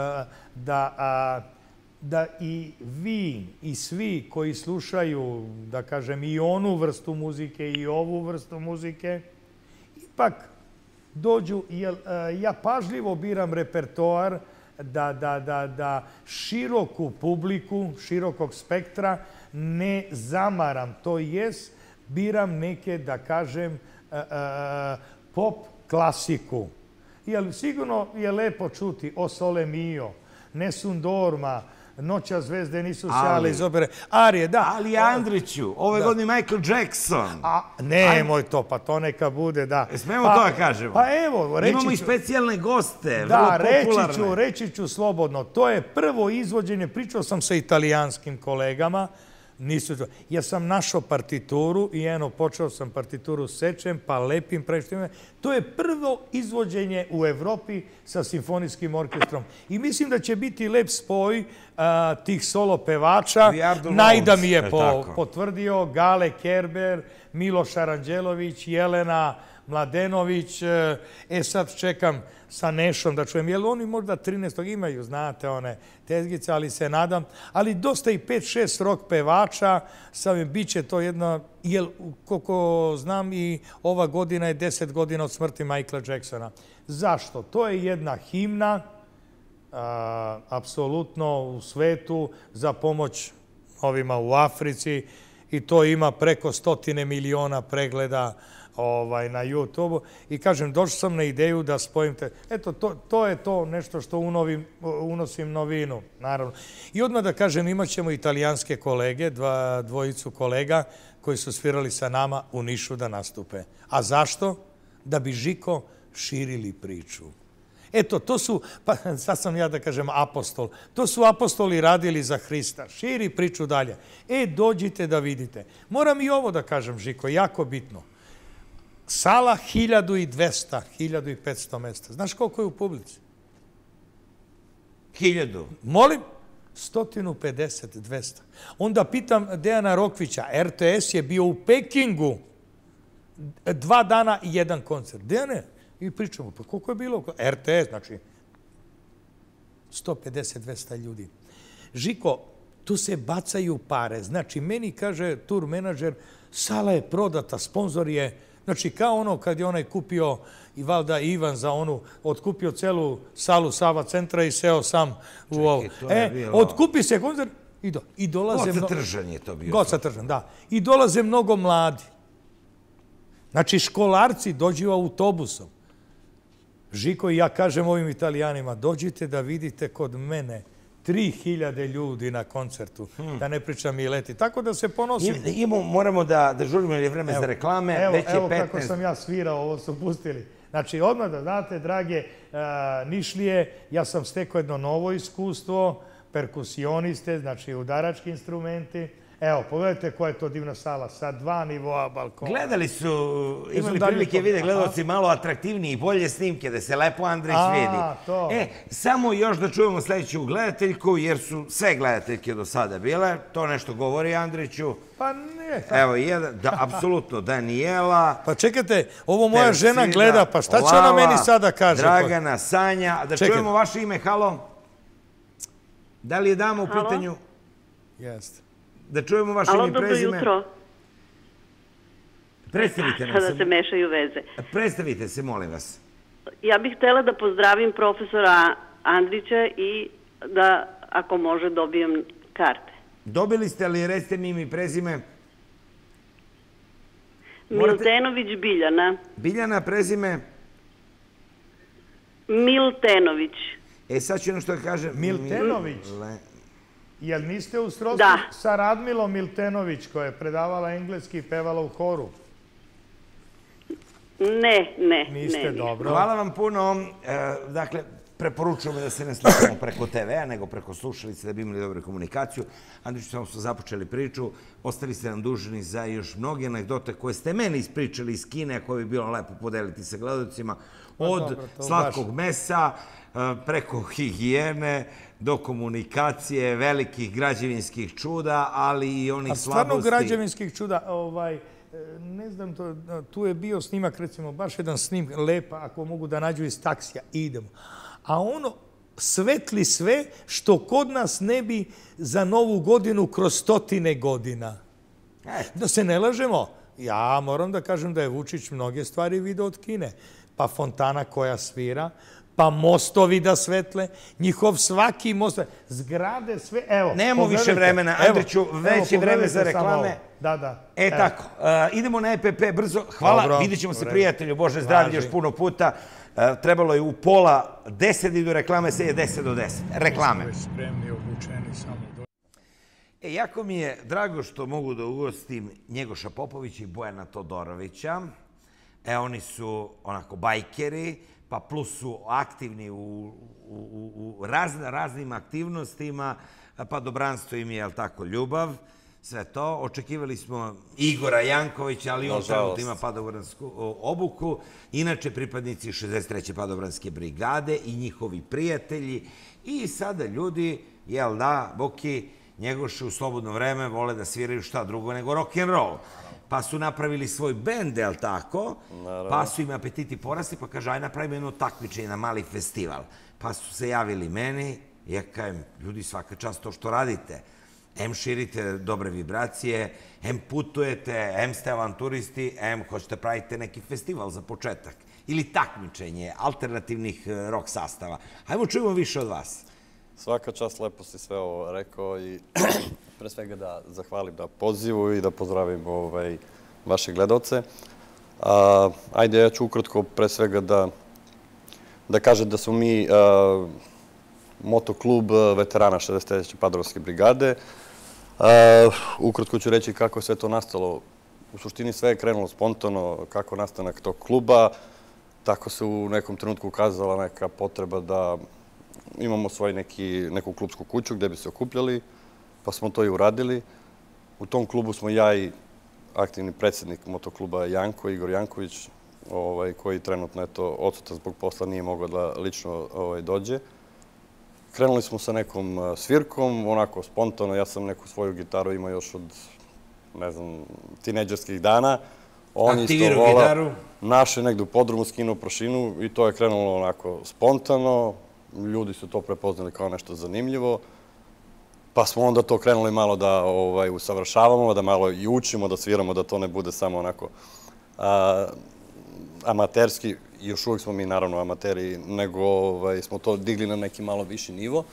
Speaker 2: da, da i vi i svi koji slušaju, da kažem, i onu vrstu muzike i ovu vrstu muzike, ipak dođu, jer e, ja pažljivo biram repertoar da, da, da, da široku publiku, širokog spektra ne zamaram. To jest, biram neke, da kažem, e, e, pop klasiku. Jer sigurno je lepo čuti o Sole Mio, Nessun Dorma, Noća zvezde nisu
Speaker 1: Ali-
Speaker 2: sjale iz opere. Arije, da.
Speaker 1: Ali Andriću, ove godine Michael Jackson.
Speaker 2: A, nemoj to, pa to neka bude, da.
Speaker 1: E, Smemo
Speaker 2: pa,
Speaker 1: to da kažemo?
Speaker 2: Pa evo, reći
Speaker 1: Imamo i
Speaker 2: ću-
Speaker 1: specijalne goste,
Speaker 2: Da,
Speaker 1: vrlo
Speaker 2: reći
Speaker 1: popularne.
Speaker 2: ću, reći ću slobodno. To je prvo izvođenje, pričao sam sa italijanskim kolegama, nisu to. Ja sam našao partituru i eno, počeo sam partituru sečem, pa lepim preštima. To je prvo izvođenje u Evropi sa simfonijskim orkestrom. I mislim da će biti lep spoj a, tih solo pevača. Najda mi je po,
Speaker 1: tako.
Speaker 2: potvrdio, Gale Kerber, Miloš Aranđelović, Jelena Mladenović. E, E sad čekam sa Nešom da čujem, jel oni možda 13. imaju, znate, one tezgice, ali se nadam. Ali dosta i 5-6 rok pevača, sam bit će to jedna, jel, koliko znam i ova godina je 10 godina od smrti Michaela Jacksona. Zašto? To je jedna himna, apsolutno u svetu za pomoć ovima u Africi i to ima preko stotine miliona pregleda ovaj, na YouTube-u. I kažem, došao sam na ideju da spojim te... Eto, to, to je to nešto što unovim, unosim novinu, naravno. I odmah da kažem, imat ćemo italijanske kolege, dva, dvojicu kolega koji su svirali sa nama u Nišu da nastupe. A zašto? Da bi Žiko širili priču. Eto, to su, pa sad sam ja da kažem apostol, to su apostoli radili za Hrista. Širi priču dalje. E, dođite da vidite. Moram i ovo da kažem, Žiko, jako bitno. Sala 1200, 1500 mesta. Znaš koliko je u publici?
Speaker 1: Hiljadu.
Speaker 2: Molim? 150, 200. Onda pitam Dejana Rokvića, RTS je bio u Pekingu dva dana i jedan koncert. Dejane, i pričamo, pa koliko je bilo? RTS, znači 150, 200 ljudi. Žiko, tu se bacaju pare. Znači, meni kaže tur menadžer, sala je prodata, sponzor je, znači kao ono kad je onaj kupio i valda Ivan za onu, otkupio celu salu Sava centra i seo sam u ovo. E,
Speaker 1: bilo-
Speaker 2: otkupi se koncert i, do, i dolaze...
Speaker 1: Goca
Speaker 2: mno-
Speaker 1: Tržan je to bio.
Speaker 2: Goca Tržan, da. I dolaze mnogo mladi. Znači, školarci dođu autobusom. Žiko i ja kažem ovim italijanima, dođite da vidite kod mene 3000 ljudi na koncertu, da ne pričam i leti. Tako da se ponosim.
Speaker 1: I- Imamo, moramo da, da žurimo jer je vreme za reklame.
Speaker 2: Evo,
Speaker 1: Već je
Speaker 2: evo
Speaker 1: 15.
Speaker 2: kako sam ja svirao, ovo su pustili. Znači, odmah da znate, drage a, Nišlije, ja sam stekao jedno novo iskustvo, perkusioniste, znači udarački instrumenti. Evo, pogledajte koja je to divna sala, sa dva nivoa balkona.
Speaker 1: Gledali su, imali prilike vide gledalci malo atraktivnije i bolje snimke, da se lepo Andrić
Speaker 2: A,
Speaker 1: vidi.
Speaker 2: to.
Speaker 1: E, samo još da čujemo sledeću gledateljku, jer su sve gledateljke do sada bile. To nešto govori Andriću.
Speaker 2: Pa ne,
Speaker 1: Evo, jedan, da, apsolutno, Daniela.
Speaker 2: Pa čekajte, ovo moja žena gleda, pa šta će ona meni sada kaže?
Speaker 1: Dragana, Sanja. Da čujemo vaše ime, halo? Da li je dama u pitanju?
Speaker 2: Jeste.
Speaker 1: Da čujemo vaše
Speaker 8: Alo,
Speaker 1: ime i
Speaker 8: dobro
Speaker 1: prezime.
Speaker 8: jutro.
Speaker 1: Predstavite nam
Speaker 8: Kada
Speaker 1: se.
Speaker 8: mešaju veze.
Speaker 1: Predstavite se, molim vas.
Speaker 8: Ja bih htela da pozdravim profesora Andrića i da, ako može, dobijem karte.
Speaker 1: Dobili ste, ali recite mi ime i prezime. Morate-
Speaker 8: Miltenović Biljana.
Speaker 1: Biljana, prezime.
Speaker 8: Miltenović.
Speaker 1: E, sad ću nešto da kažem.
Speaker 2: Miltenović?
Speaker 1: Mile-
Speaker 2: Jel niste u srodstvu
Speaker 8: Da.
Speaker 2: sa Radmilom Miltenović, koja je predavala engleski i pevala u horu?
Speaker 8: Ne, ne,
Speaker 2: Niste,
Speaker 8: ne.
Speaker 2: dobro.
Speaker 1: Hvala vam puno. E, dakle, preporučujemo da se ne slušamo preko TV-a, nego preko slušalice da bi imali dobru komunikaciju. Andrić, samo smo započeli priču. Ostali ste nam dužni za još mnoge anegdote koje ste meni ispričali iz Kine, koje bi bilo lepo podeliti sa gledalcima. Od
Speaker 2: Pa dobro, to
Speaker 1: slatkog mesa, e, preko higijene, do komunikacije, velikih građevinskih čuda, ali i onih
Speaker 2: A stvarno
Speaker 1: slabosti.
Speaker 2: građevinskih čuda, ovaj, e, ne znam, to, tu je bio snimak, recimo, baš jedan snim, lepa, ako mogu da nađu iz taksija, idemo. A ono svetli sve što kod nas ne bi za novu godinu kroz stotine godina. Da se ne lažemo, ja moram da kažem da je Vučić mnoge stvari video od Kine. Pa fontana koja svira, pa mostovi da svetle, njihov svaki most, zgrade sve, evo.
Speaker 1: Nemamo više vremena, Andriću, već je vreme za reklame.
Speaker 2: Da, da.
Speaker 1: E,
Speaker 2: Evo.
Speaker 1: tako, e, idemo na EPP brzo. Hvala,
Speaker 2: Dobro,
Speaker 1: vidjet ćemo se prijatelju, Bože zdravlje još puno puta. E, Trebalo je u pola 10 da idu reklame, sve je 10 do 10. Reklame.
Speaker 2: Već spremni, obučeni, samo do...
Speaker 1: E, jako mi je drago što mogu da ugostim Njegoša Popovića i Bojana Todorovića. E, oni su onako bajkeri, pa plus su aktivni u, u, u, razne, raznim aktivnostima, pa dobranstvo im je, jel tako, ljubav, sve to. Očekivali smo Igora Jankovića, ali on trenutno ima padobransku obuku. Inače, pripadnici 63. padobranske brigade i njihovi prijatelji. I sada ljudi, jel da, Boki, Njegoše u slobodno vreme vole da sviraju šta drugo nego rock and roll. Pa su napravili svoj bend, jel tako? Pa su im apetiti porasli, pa kaže, aj napravimo jedno takmičenje na mali festival. Pa su se javili meni, ja kajem, ljudi, svaka čast to što radite. M širite dobre vibracije, M putujete, M ste avanturisti, M hoćete pravite neki festival za početak. Ili takmičenje alternativnih e, rock sastava. Hajmo čujemo više od vas.
Speaker 9: Svaka čast, lepo si sve ovo rekao i pre svega da zahvalim na pozivu i da pozdravim ovaj, vaše gledalce. A, ajde, ja ću ukratko pre svega da, da kažem da smo mi a, motoklub veterana 63. Padrovske brigade. A, ukratko ću reći kako je sve to nastalo. U suštini sve je krenulo spontano, kako nastanak tog kluba, tako se u nekom trenutku ukazala neka potreba da imamo svoj neki, neku klubsku kuću gde bi se okupljali, pa smo to i uradili. U tom klubu smo ja i aktivni predsednik motokluba Janko, Igor Janković, ovaj, koji trenutno eto, odsutan zbog posla nije mogao da lično ovaj, dođe. Krenuli smo sa nekom a, svirkom, onako spontano, ja sam neku svoju gitaru imao još od, ne znam, tineđerskih dana. On isto
Speaker 1: Aktivirao
Speaker 9: volao-
Speaker 1: gitaru?
Speaker 9: naše negde u podrumu skinuo prašinu i to je krenulo onako spontano. Ljudi su to prepoznali kao nešto zanimljivo. Pa smo onda to krenuli malo da ovaj, usavršavamo, da malo i učimo, da sviramo, da to ne bude samo onako a, amaterski. Još uvijek smo mi naravno amateri, nego ovaj, smo to digli na neki malo viši nivo.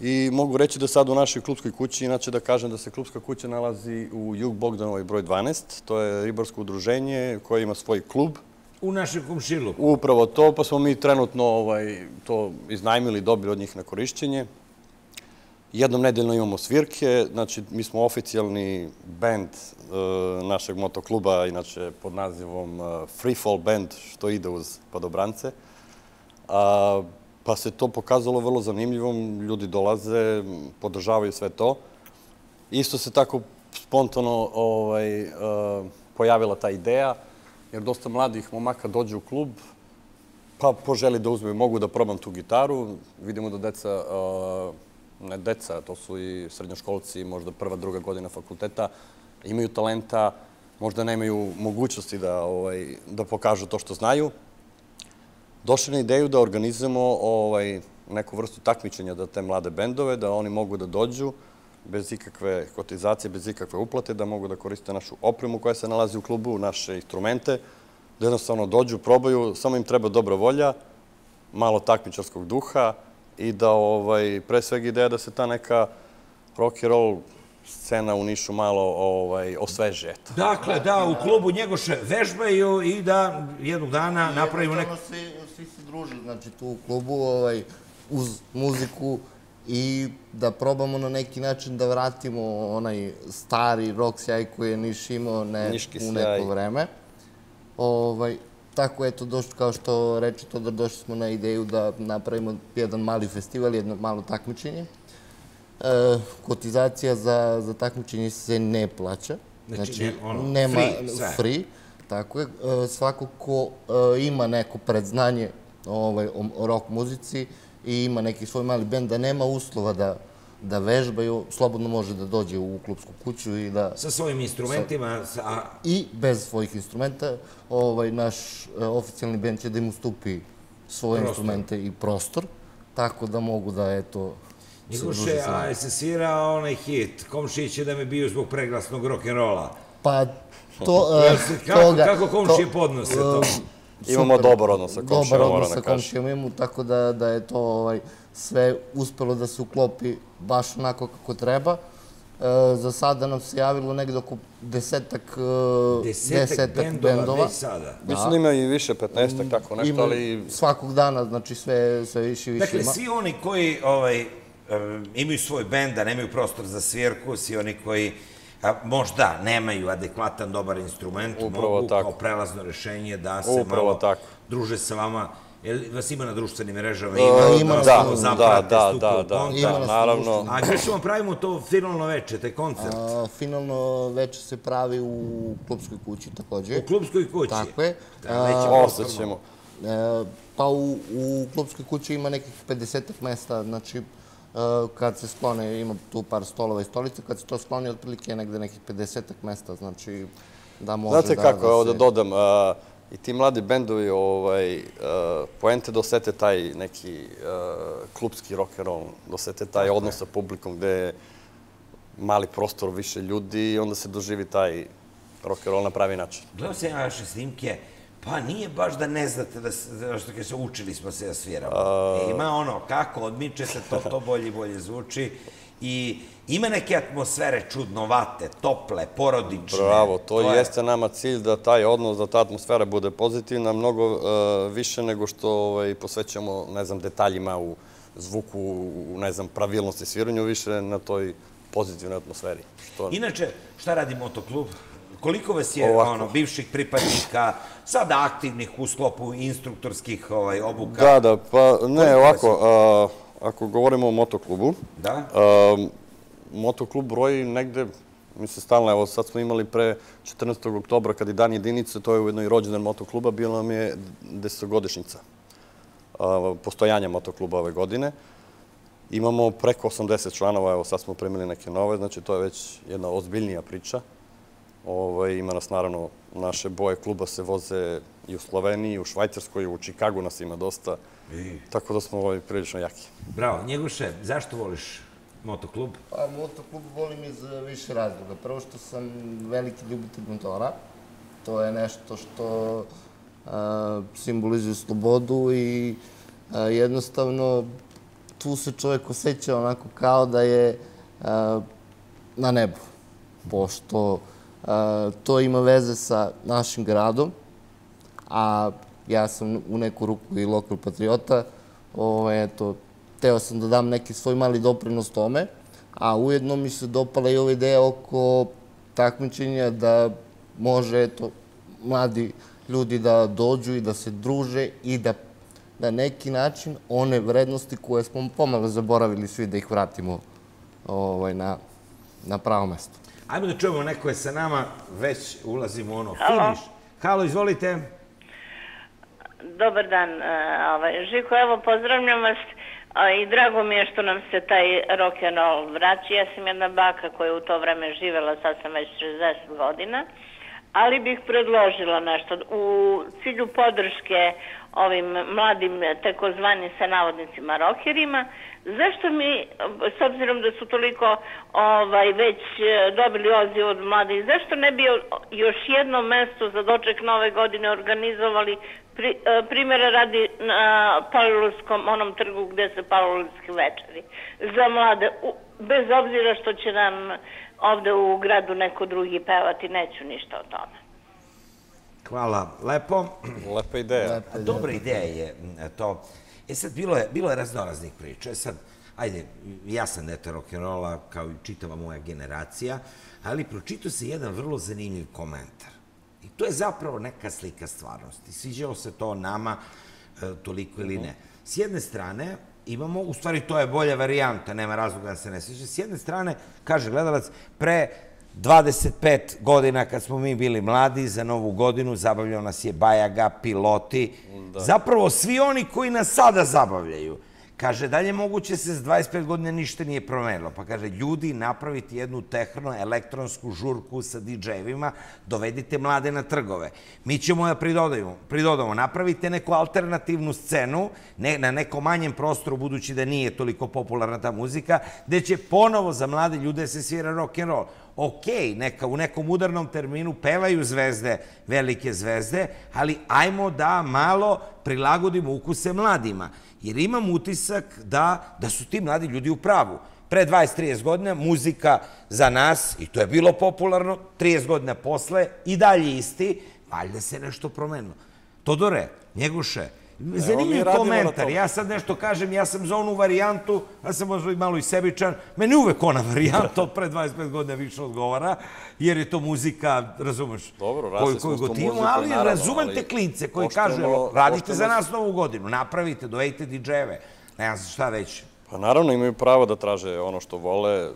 Speaker 9: I mogu reći da sad u našoj klubskoj kući, inače da kažem da se klubska kuća nalazi u Jug Bogdanovoj broj 12. To je ribarsko udruženje koje ima svoj klub.
Speaker 1: U našem komšilu.
Speaker 9: Upravo to, pa smo mi trenutno ovaj, to iznajmili, dobili od njih na korišćenje. Jednom nedeljno imamo svirke, znači mi smo oficijalni band e, našeg motokluba, inače pod nazivom e, Free Fall Band, što ide uz padobrance. A, pa se to pokazalo vrlo zanimljivom, ljudi dolaze, podržavaju sve to. Isto se tako spontano ovaj, e, pojavila ta ideja, jer dosta mladih momaka dođe u klub, pa poželi da uzme, mogu da probam tu gitaru. Vidimo da deca, a, ne deca, to su i srednjoškolci, možda prva, druga godina fakulteta, imaju talenta, možda nemaju mogućnosti da, ovaj, da pokažu to što znaju. Došli na ideju da organizujemo ovaj, neku vrstu takmičenja da te mlade bendove, da oni mogu da dođu bez ikakve kotizacije, bez ikakve uplate, da mogu da koriste našu opremu koja se nalazi u klubu, naše instrumente, da jednostavno dođu, probaju, samo im treba dobra volja, malo takmičarskog duha i da ovaj, pre svega ideja da se ta neka rock and roll scena u Nišu malo ovaj, osveže. Eto.
Speaker 1: Dakle, da, u klubu Njegoše vežbaju i da jednog dana napravimo neko...
Speaker 10: Svi, svi se druže, znači tu u klubu, ovaj, uz muziku i da probamo na neki način da vratimo onaj stari rock sjaj koji je Niš imao ne, u neko vreme. Ovaj, tako eto, došli, kao što reče to, da došli smo na ideju da napravimo jedan mali festival, jedno malo takmičenje. E, kotizacija za, za takmičenje se ne plaća.
Speaker 1: Znači, ne- ono,
Speaker 10: nema
Speaker 1: free, sve.
Speaker 10: free, tako je. E, svako ko e, ima neko predznanje ovaj, o, o rock muzici i ima neki svoj mali bend, da nema uslova da, da vežbaju, slobodno može da dođe u klubsku kuću i da...
Speaker 1: Sa svojim instrumentima, sa...
Speaker 10: I bez svojih instrumenta, ovaj, naš e, oficijalni bend će da im ustupi svoje
Speaker 1: Prostor.
Speaker 10: instrumente i prostor, tako da mogu da, eto, nama.
Speaker 1: a je se svirao onaj hit, komšić je da me bio zbog preglasnog rock'n'rolla.
Speaker 10: Pa, to... E,
Speaker 1: kako-
Speaker 10: toga-
Speaker 1: kako komšije
Speaker 10: to-
Speaker 1: podnose to?
Speaker 10: e,
Speaker 9: Imamo
Speaker 10: super.
Speaker 9: dobar odnos sa komšijama,
Speaker 10: Dobar odnos
Speaker 9: da
Speaker 10: sa
Speaker 9: kažem.
Speaker 10: komšijama imamo, tako da, da je to ovaj, sve uspelo da se uklopi baš onako kako treba. E, Za sada nam se javilo negde oko desetak, e,
Speaker 1: Desetak bendova već sada.
Speaker 9: Mislim da ima i više, 15 tako nešto,
Speaker 10: Ima
Speaker 9: ali...
Speaker 10: svakog dana, znači sve, sve više i više
Speaker 1: Dakle,
Speaker 10: ima.
Speaker 1: svi oni koji ovaj, em, imaju svoj bend, a nemaju prostor za svirku, svi oni koji a, možda nemaju adekvatan dobar instrument,
Speaker 9: Upravo
Speaker 1: mogu
Speaker 9: tako.
Speaker 1: kao prelazno rešenje da se
Speaker 9: Upravo
Speaker 1: malo
Speaker 9: tako.
Speaker 1: druže sa vama. Jel vas ima na društvenim mrežama?
Speaker 9: E,
Speaker 1: Ima,
Speaker 10: ima,
Speaker 1: da,
Speaker 10: da,
Speaker 1: da,
Speaker 9: da,
Speaker 1: zaprate,
Speaker 9: da, da, da.
Speaker 10: Ima nas na
Speaker 9: naravno.
Speaker 1: A gde ćemo pravimo to finalno veče, taj koncert?
Speaker 10: A, finalno veče se pravi u klubskoj kući takođe.
Speaker 1: U klubskoj kući?
Speaker 10: Tako je.
Speaker 1: Da,
Speaker 9: Ostaćemo.
Speaker 10: E, pa u, u klubskoj kući ima nekih 50 mesta, znači kad se sklone, ima tu par stolova i stolica, kad se to skloni, otprilike je negde nekih 50 mesta, znači da može
Speaker 9: Znate
Speaker 10: da,
Speaker 9: kako, evo
Speaker 10: da
Speaker 9: da
Speaker 10: se...
Speaker 9: dodam, a, i ti mladi bendovi, ovaj, a, poente da osete taj neki a, klubski rock and roll, da osete taj odnos sa publikom gde je mali prostor, više ljudi i onda se doživi taj rock and roll na pravi način.
Speaker 1: Gledao sam ja vaše snimke, pa nije baš da ne znate da, da što kaže, učili smo se da sviramo. E, ima ono, kako odmičete, to, to bolje i bolje zvuči. I ima neke atmosfere čudnovate, tople, porodične.
Speaker 9: Bravo, to, jeste nama cilj da taj odnos, da ta atmosfera bude pozitivna, mnogo e, više nego što ovaj, posvećamo, ne znam, detaljima u zvuku, u, ne znam, pravilnosti sviranju, više na toj pozitivnoj atmosferi. Što...
Speaker 1: Inače, šta radi motoklub? Koliko vas je
Speaker 9: Ovako.
Speaker 1: ono, bivših pripadnika, sada aktivnih u sklopu instruktorskih ovaj, obuka?
Speaker 9: Da, da, pa ne,
Speaker 1: Koliko
Speaker 9: ovako, a, ako govorimo o motoklubu,
Speaker 1: Da?
Speaker 9: a, motoklub broji negde, mislim stalno, evo sad smo imali pre 14. oktobra, kad je dan jedinice, to je ujedno i rođendan motokluba, bila nam je desetogodišnjica postojanja motokluba ove godine. Imamo preko 80 članova, evo sad smo primili neke nove, znači to je već jedna ozbiljnija priča. Ovaj, ima nas naravno, naše boje kluba se voze i u Sloveniji, i u Švajcarskoj, i u Čikagu nas ima dosta. Tako da smo ovaj, prilično jaki.
Speaker 1: Bravo, Njegoše, zašto voliš motoklub?
Speaker 10: Pa motoklub volim iz više razloga. Prvo što sam veliki ljubitelj motora. To je nešto što a, simbolizuje slobodu i a, jednostavno tu se čovjek osjeća onako kao da je a, na nebu. Pošto to ima veze sa našim gradom, a ja sam u neku ruku i lokal patriota, ovaj, eto, teo sam da dam neki svoj mali doprinos tome, a ujedno mi se dopala i ova ideja oko takmičenja da može, eto, mladi ljudi da dođu i da se druže i da na neki način one vrednosti koje smo pomalo zaboravili svi da ih vratimo ovaj, na, na pravo mesto.
Speaker 1: Ajmo da čujemo, neko je sa nama, već ulazimo u ono finiš. Halo, izvolite.
Speaker 11: Dobar dan, e, ovaj, Žiko, evo pozdravljam vas i drago mi je što nam se taj rock and roll vraća. Ja sam jedna baka koja je u to vreme živela, sad sam već 60 godina, ali bih predložila nešto u cilju podrške ovim mladim takozvanim sa navodnicima rokerima. Zašto mi, s obzirom da su toliko ovaj, već e, dobili odziv od mladih, zašto ne bi još jedno mesto za doček nove godine organizovali pri, e, primjera radi na Palilulskom, onom trgu gde se Palilulski večeri za mlade, u, bez obzira što će nam ovde u gradu neko drugi pevati, neću ništa o tome.
Speaker 1: Hvala, lepo.
Speaker 9: Lepa ideja.
Speaker 1: A Dobra ideja je to. E sad, bilo je, bilo je raznoraznih priča. E sad, ajde, ja sam dete rock'n'rolla, kao i čitava moja generacija, ali pročitao se jedan vrlo zanimljiv komentar. I to je zapravo neka slika stvarnosti. Sviđalo se to nama e, toliko ili ne. S jedne strane, imamo, u stvari to je bolja varijanta, nema razloga da se ne sviđa. S jedne strane, kaže gledalac, pre 25 godina kad smo mi bili mladi, za novu godinu zabavljao nas je Bajaga, piloti, zapravo svi oni koji nas sada zabavljaju. Kaže, dalje moguće se s 25 godina ništa nije promenilo. Pa kaže, ljudi, napraviti jednu tehno, elektronsku žurku sa DJ-evima, dovedite mlade na trgove. Mi ćemo da pridodamo, pridodamo. Napravite neku alternativnu scenu ne, na nekom manjem prostoru, budući da nije toliko popularna ta muzika, gde će ponovo za mlade ljude se svira rock and roll. Ok, neka u nekom udarnom terminu pevaju zvezde, velike zvezde, ali ajmo da malo prilagodimo ukuse mladima. Jer imam utisak da, da su ti mladi ljudi u pravu. pre 20-30 godina, muzika za nas, i to je bilo popularno, 30 godina posle, i dalje isti, valjda se nešto promenilo. Todore, Njeguše,
Speaker 9: mi
Speaker 1: zanimljiv komentar. Ja sad nešto kažem, ja sam za onu varijantu, ja sam možda i malo i sebičan, meni uvek ona varijanta od pre 25 godina više odgovara, jer je to muzika, razumeš,
Speaker 9: Dobro,
Speaker 1: koju, koju
Speaker 9: muzikom,
Speaker 1: ali
Speaker 9: naravno,
Speaker 1: razumem
Speaker 9: ali
Speaker 1: te klince koji kažu, evo, radite za nas novu godinu, napravite, dovedite DJ-eve, ne znam šta već.
Speaker 9: Pa naravno imaju pravo da traže ono što vole,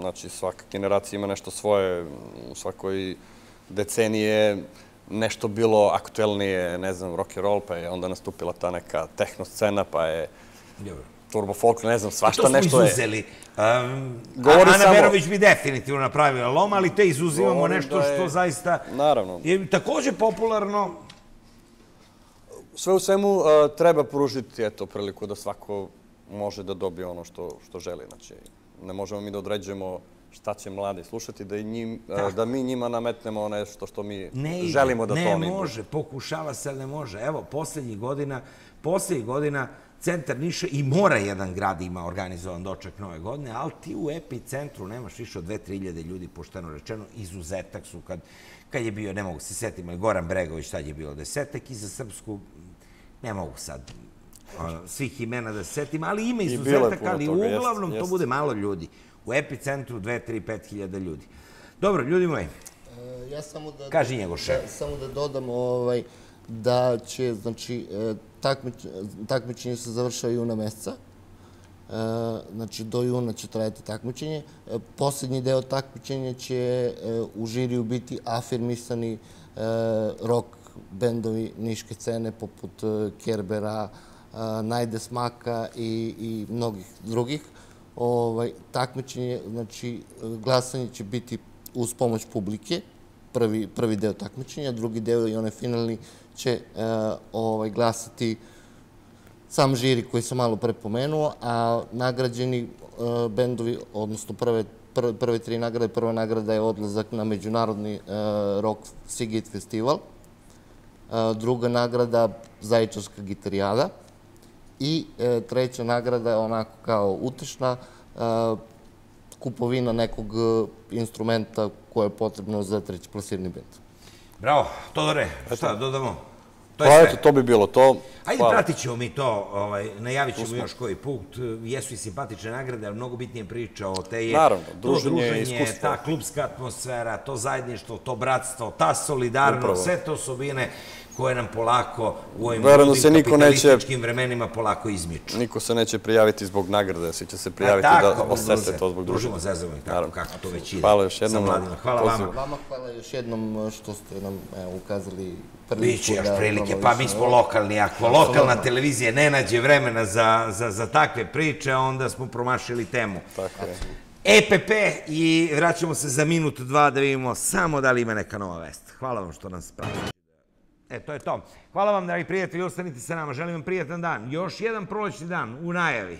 Speaker 9: znači svaka generacija ima nešto svoje, u svakoj decenije nešto bilo aktuelnije, ne znam, rock and roll, pa je onda nastupila ta neka tehno scena, pa je
Speaker 1: Dobro.
Speaker 9: turbo folk, ne znam,
Speaker 1: To
Speaker 9: svašta
Speaker 1: smo
Speaker 9: nešto je.
Speaker 1: izuzeli. Um,
Speaker 9: Govori
Speaker 1: Ana
Speaker 9: samo-
Speaker 1: Berović bi definitivno napravila lom, ali te izuzimamo
Speaker 9: Govorim
Speaker 1: nešto
Speaker 9: da je-
Speaker 1: što zaista
Speaker 9: Naravno.
Speaker 1: je takođe popularno.
Speaker 9: Sve u svemu a, treba pružiti eto, priliku da svako može da dobije ono što, što želi. Znači, ne možemo mi da određujemo šta će mladi slušati, da, i njim,
Speaker 1: Tako.
Speaker 9: da mi njima nametnemo nešto što mi
Speaker 1: Ne
Speaker 9: želimo da
Speaker 1: ne
Speaker 9: to oni
Speaker 1: može, pokušava se, ali ne može. Evo, poslednjih godina, poslednjih godina centar Niša i mora jedan grad ima organizovan doček nove godine, ali ti u epicentru nemaš više od 2-3 hiljade ljudi, pošteno rečeno, izuzetak su kad, kad je bio, ne mogu se setiti, Goran Bregović tad je bilo desetak i za Srpsku, ne mogu sad svih imena da se setim, ali ima izuzetak, ali
Speaker 9: jest,
Speaker 1: uglavnom to bude malo ljudi. U epicentru 2, 3, 5 hiljada ljudi. Dobro, ljudi moji,
Speaker 10: E, Ja samo da...
Speaker 1: Kaži Njegoše.
Speaker 10: Da, samo da dodam ovaj, da će, znači, e, takmič, takmičenje se završava juna meseca. E, znači, do juna će trajati takmičenje. E, Poslednji deo takmičenja će u žiriju biti afirmisani rock bendovi niške scene poput Kerbera, Najde Smaka i, i mnogih drugih. Ovaj, takmičenje, znači, glasanje će biti uz pomoć publike, prvi, prvi deo takmičenja, drugi deo i onaj finalni će e, ovaj, glasati sam žiri koji sam malo pre pomenuo, a nagrađeni e, bendovi, odnosno prve, prve, tri nagrade, prva nagrada je odlazak na međunarodni e, rock Seagate festival, druga nagrada Zaječarska gitarijada i e, treća nagrada je onako kao utešna, e, kupovina nekog e, instrumenta koje je potrebno za treći plasirni bend.
Speaker 1: bravo, Todore, šta dodamo? To
Speaker 9: Pa
Speaker 1: je
Speaker 9: eto,
Speaker 1: sve.
Speaker 9: to bi bilo to.
Speaker 1: Ajde,
Speaker 9: Hvala.
Speaker 1: pratit ćemo mi to, ovaj, najavit ćemo još koji put. Jesu i simpatične nagrade, ali mnogo bitnije priča o te je
Speaker 9: Naravno, druženje, iskustvo.
Speaker 1: ta klubska atmosfera, to zajedništvo, to bratstvo, ta solidarnost, sve to osobine koje nam polako u ovim
Speaker 9: Verujem da
Speaker 1: ludim
Speaker 9: se niko neće-
Speaker 1: kapitalističkim vremenima polako izmiču.
Speaker 9: Niko se neće prijaviti zbog nagrade, svi će se
Speaker 1: A
Speaker 9: prijaviti
Speaker 1: tako,
Speaker 9: da osete to zbog druženja.
Speaker 1: Družimo, zezamo i tako, kako to već ide.
Speaker 9: Hvala još jednom.
Speaker 1: Hvala vama.
Speaker 10: Vama hvala još jednom što ste nam evo, ukazali priliku
Speaker 1: Biće još
Speaker 10: da
Speaker 1: prilike, pa mi smo lokalni. Ako lokalna televizija ne nađe vremena za, za, za takve priče, onda smo promašili temu.
Speaker 9: Tako je.
Speaker 1: EPP i vraćamo se za minut, dva da vidimo samo da li ima neka nova vest. Hvala vam što nas pratite. E, to je to. Hvala vam, dragi prijatelji, ostanite sa nama. Želim vam prijatan dan. Još jedan prolećni dan u najavi.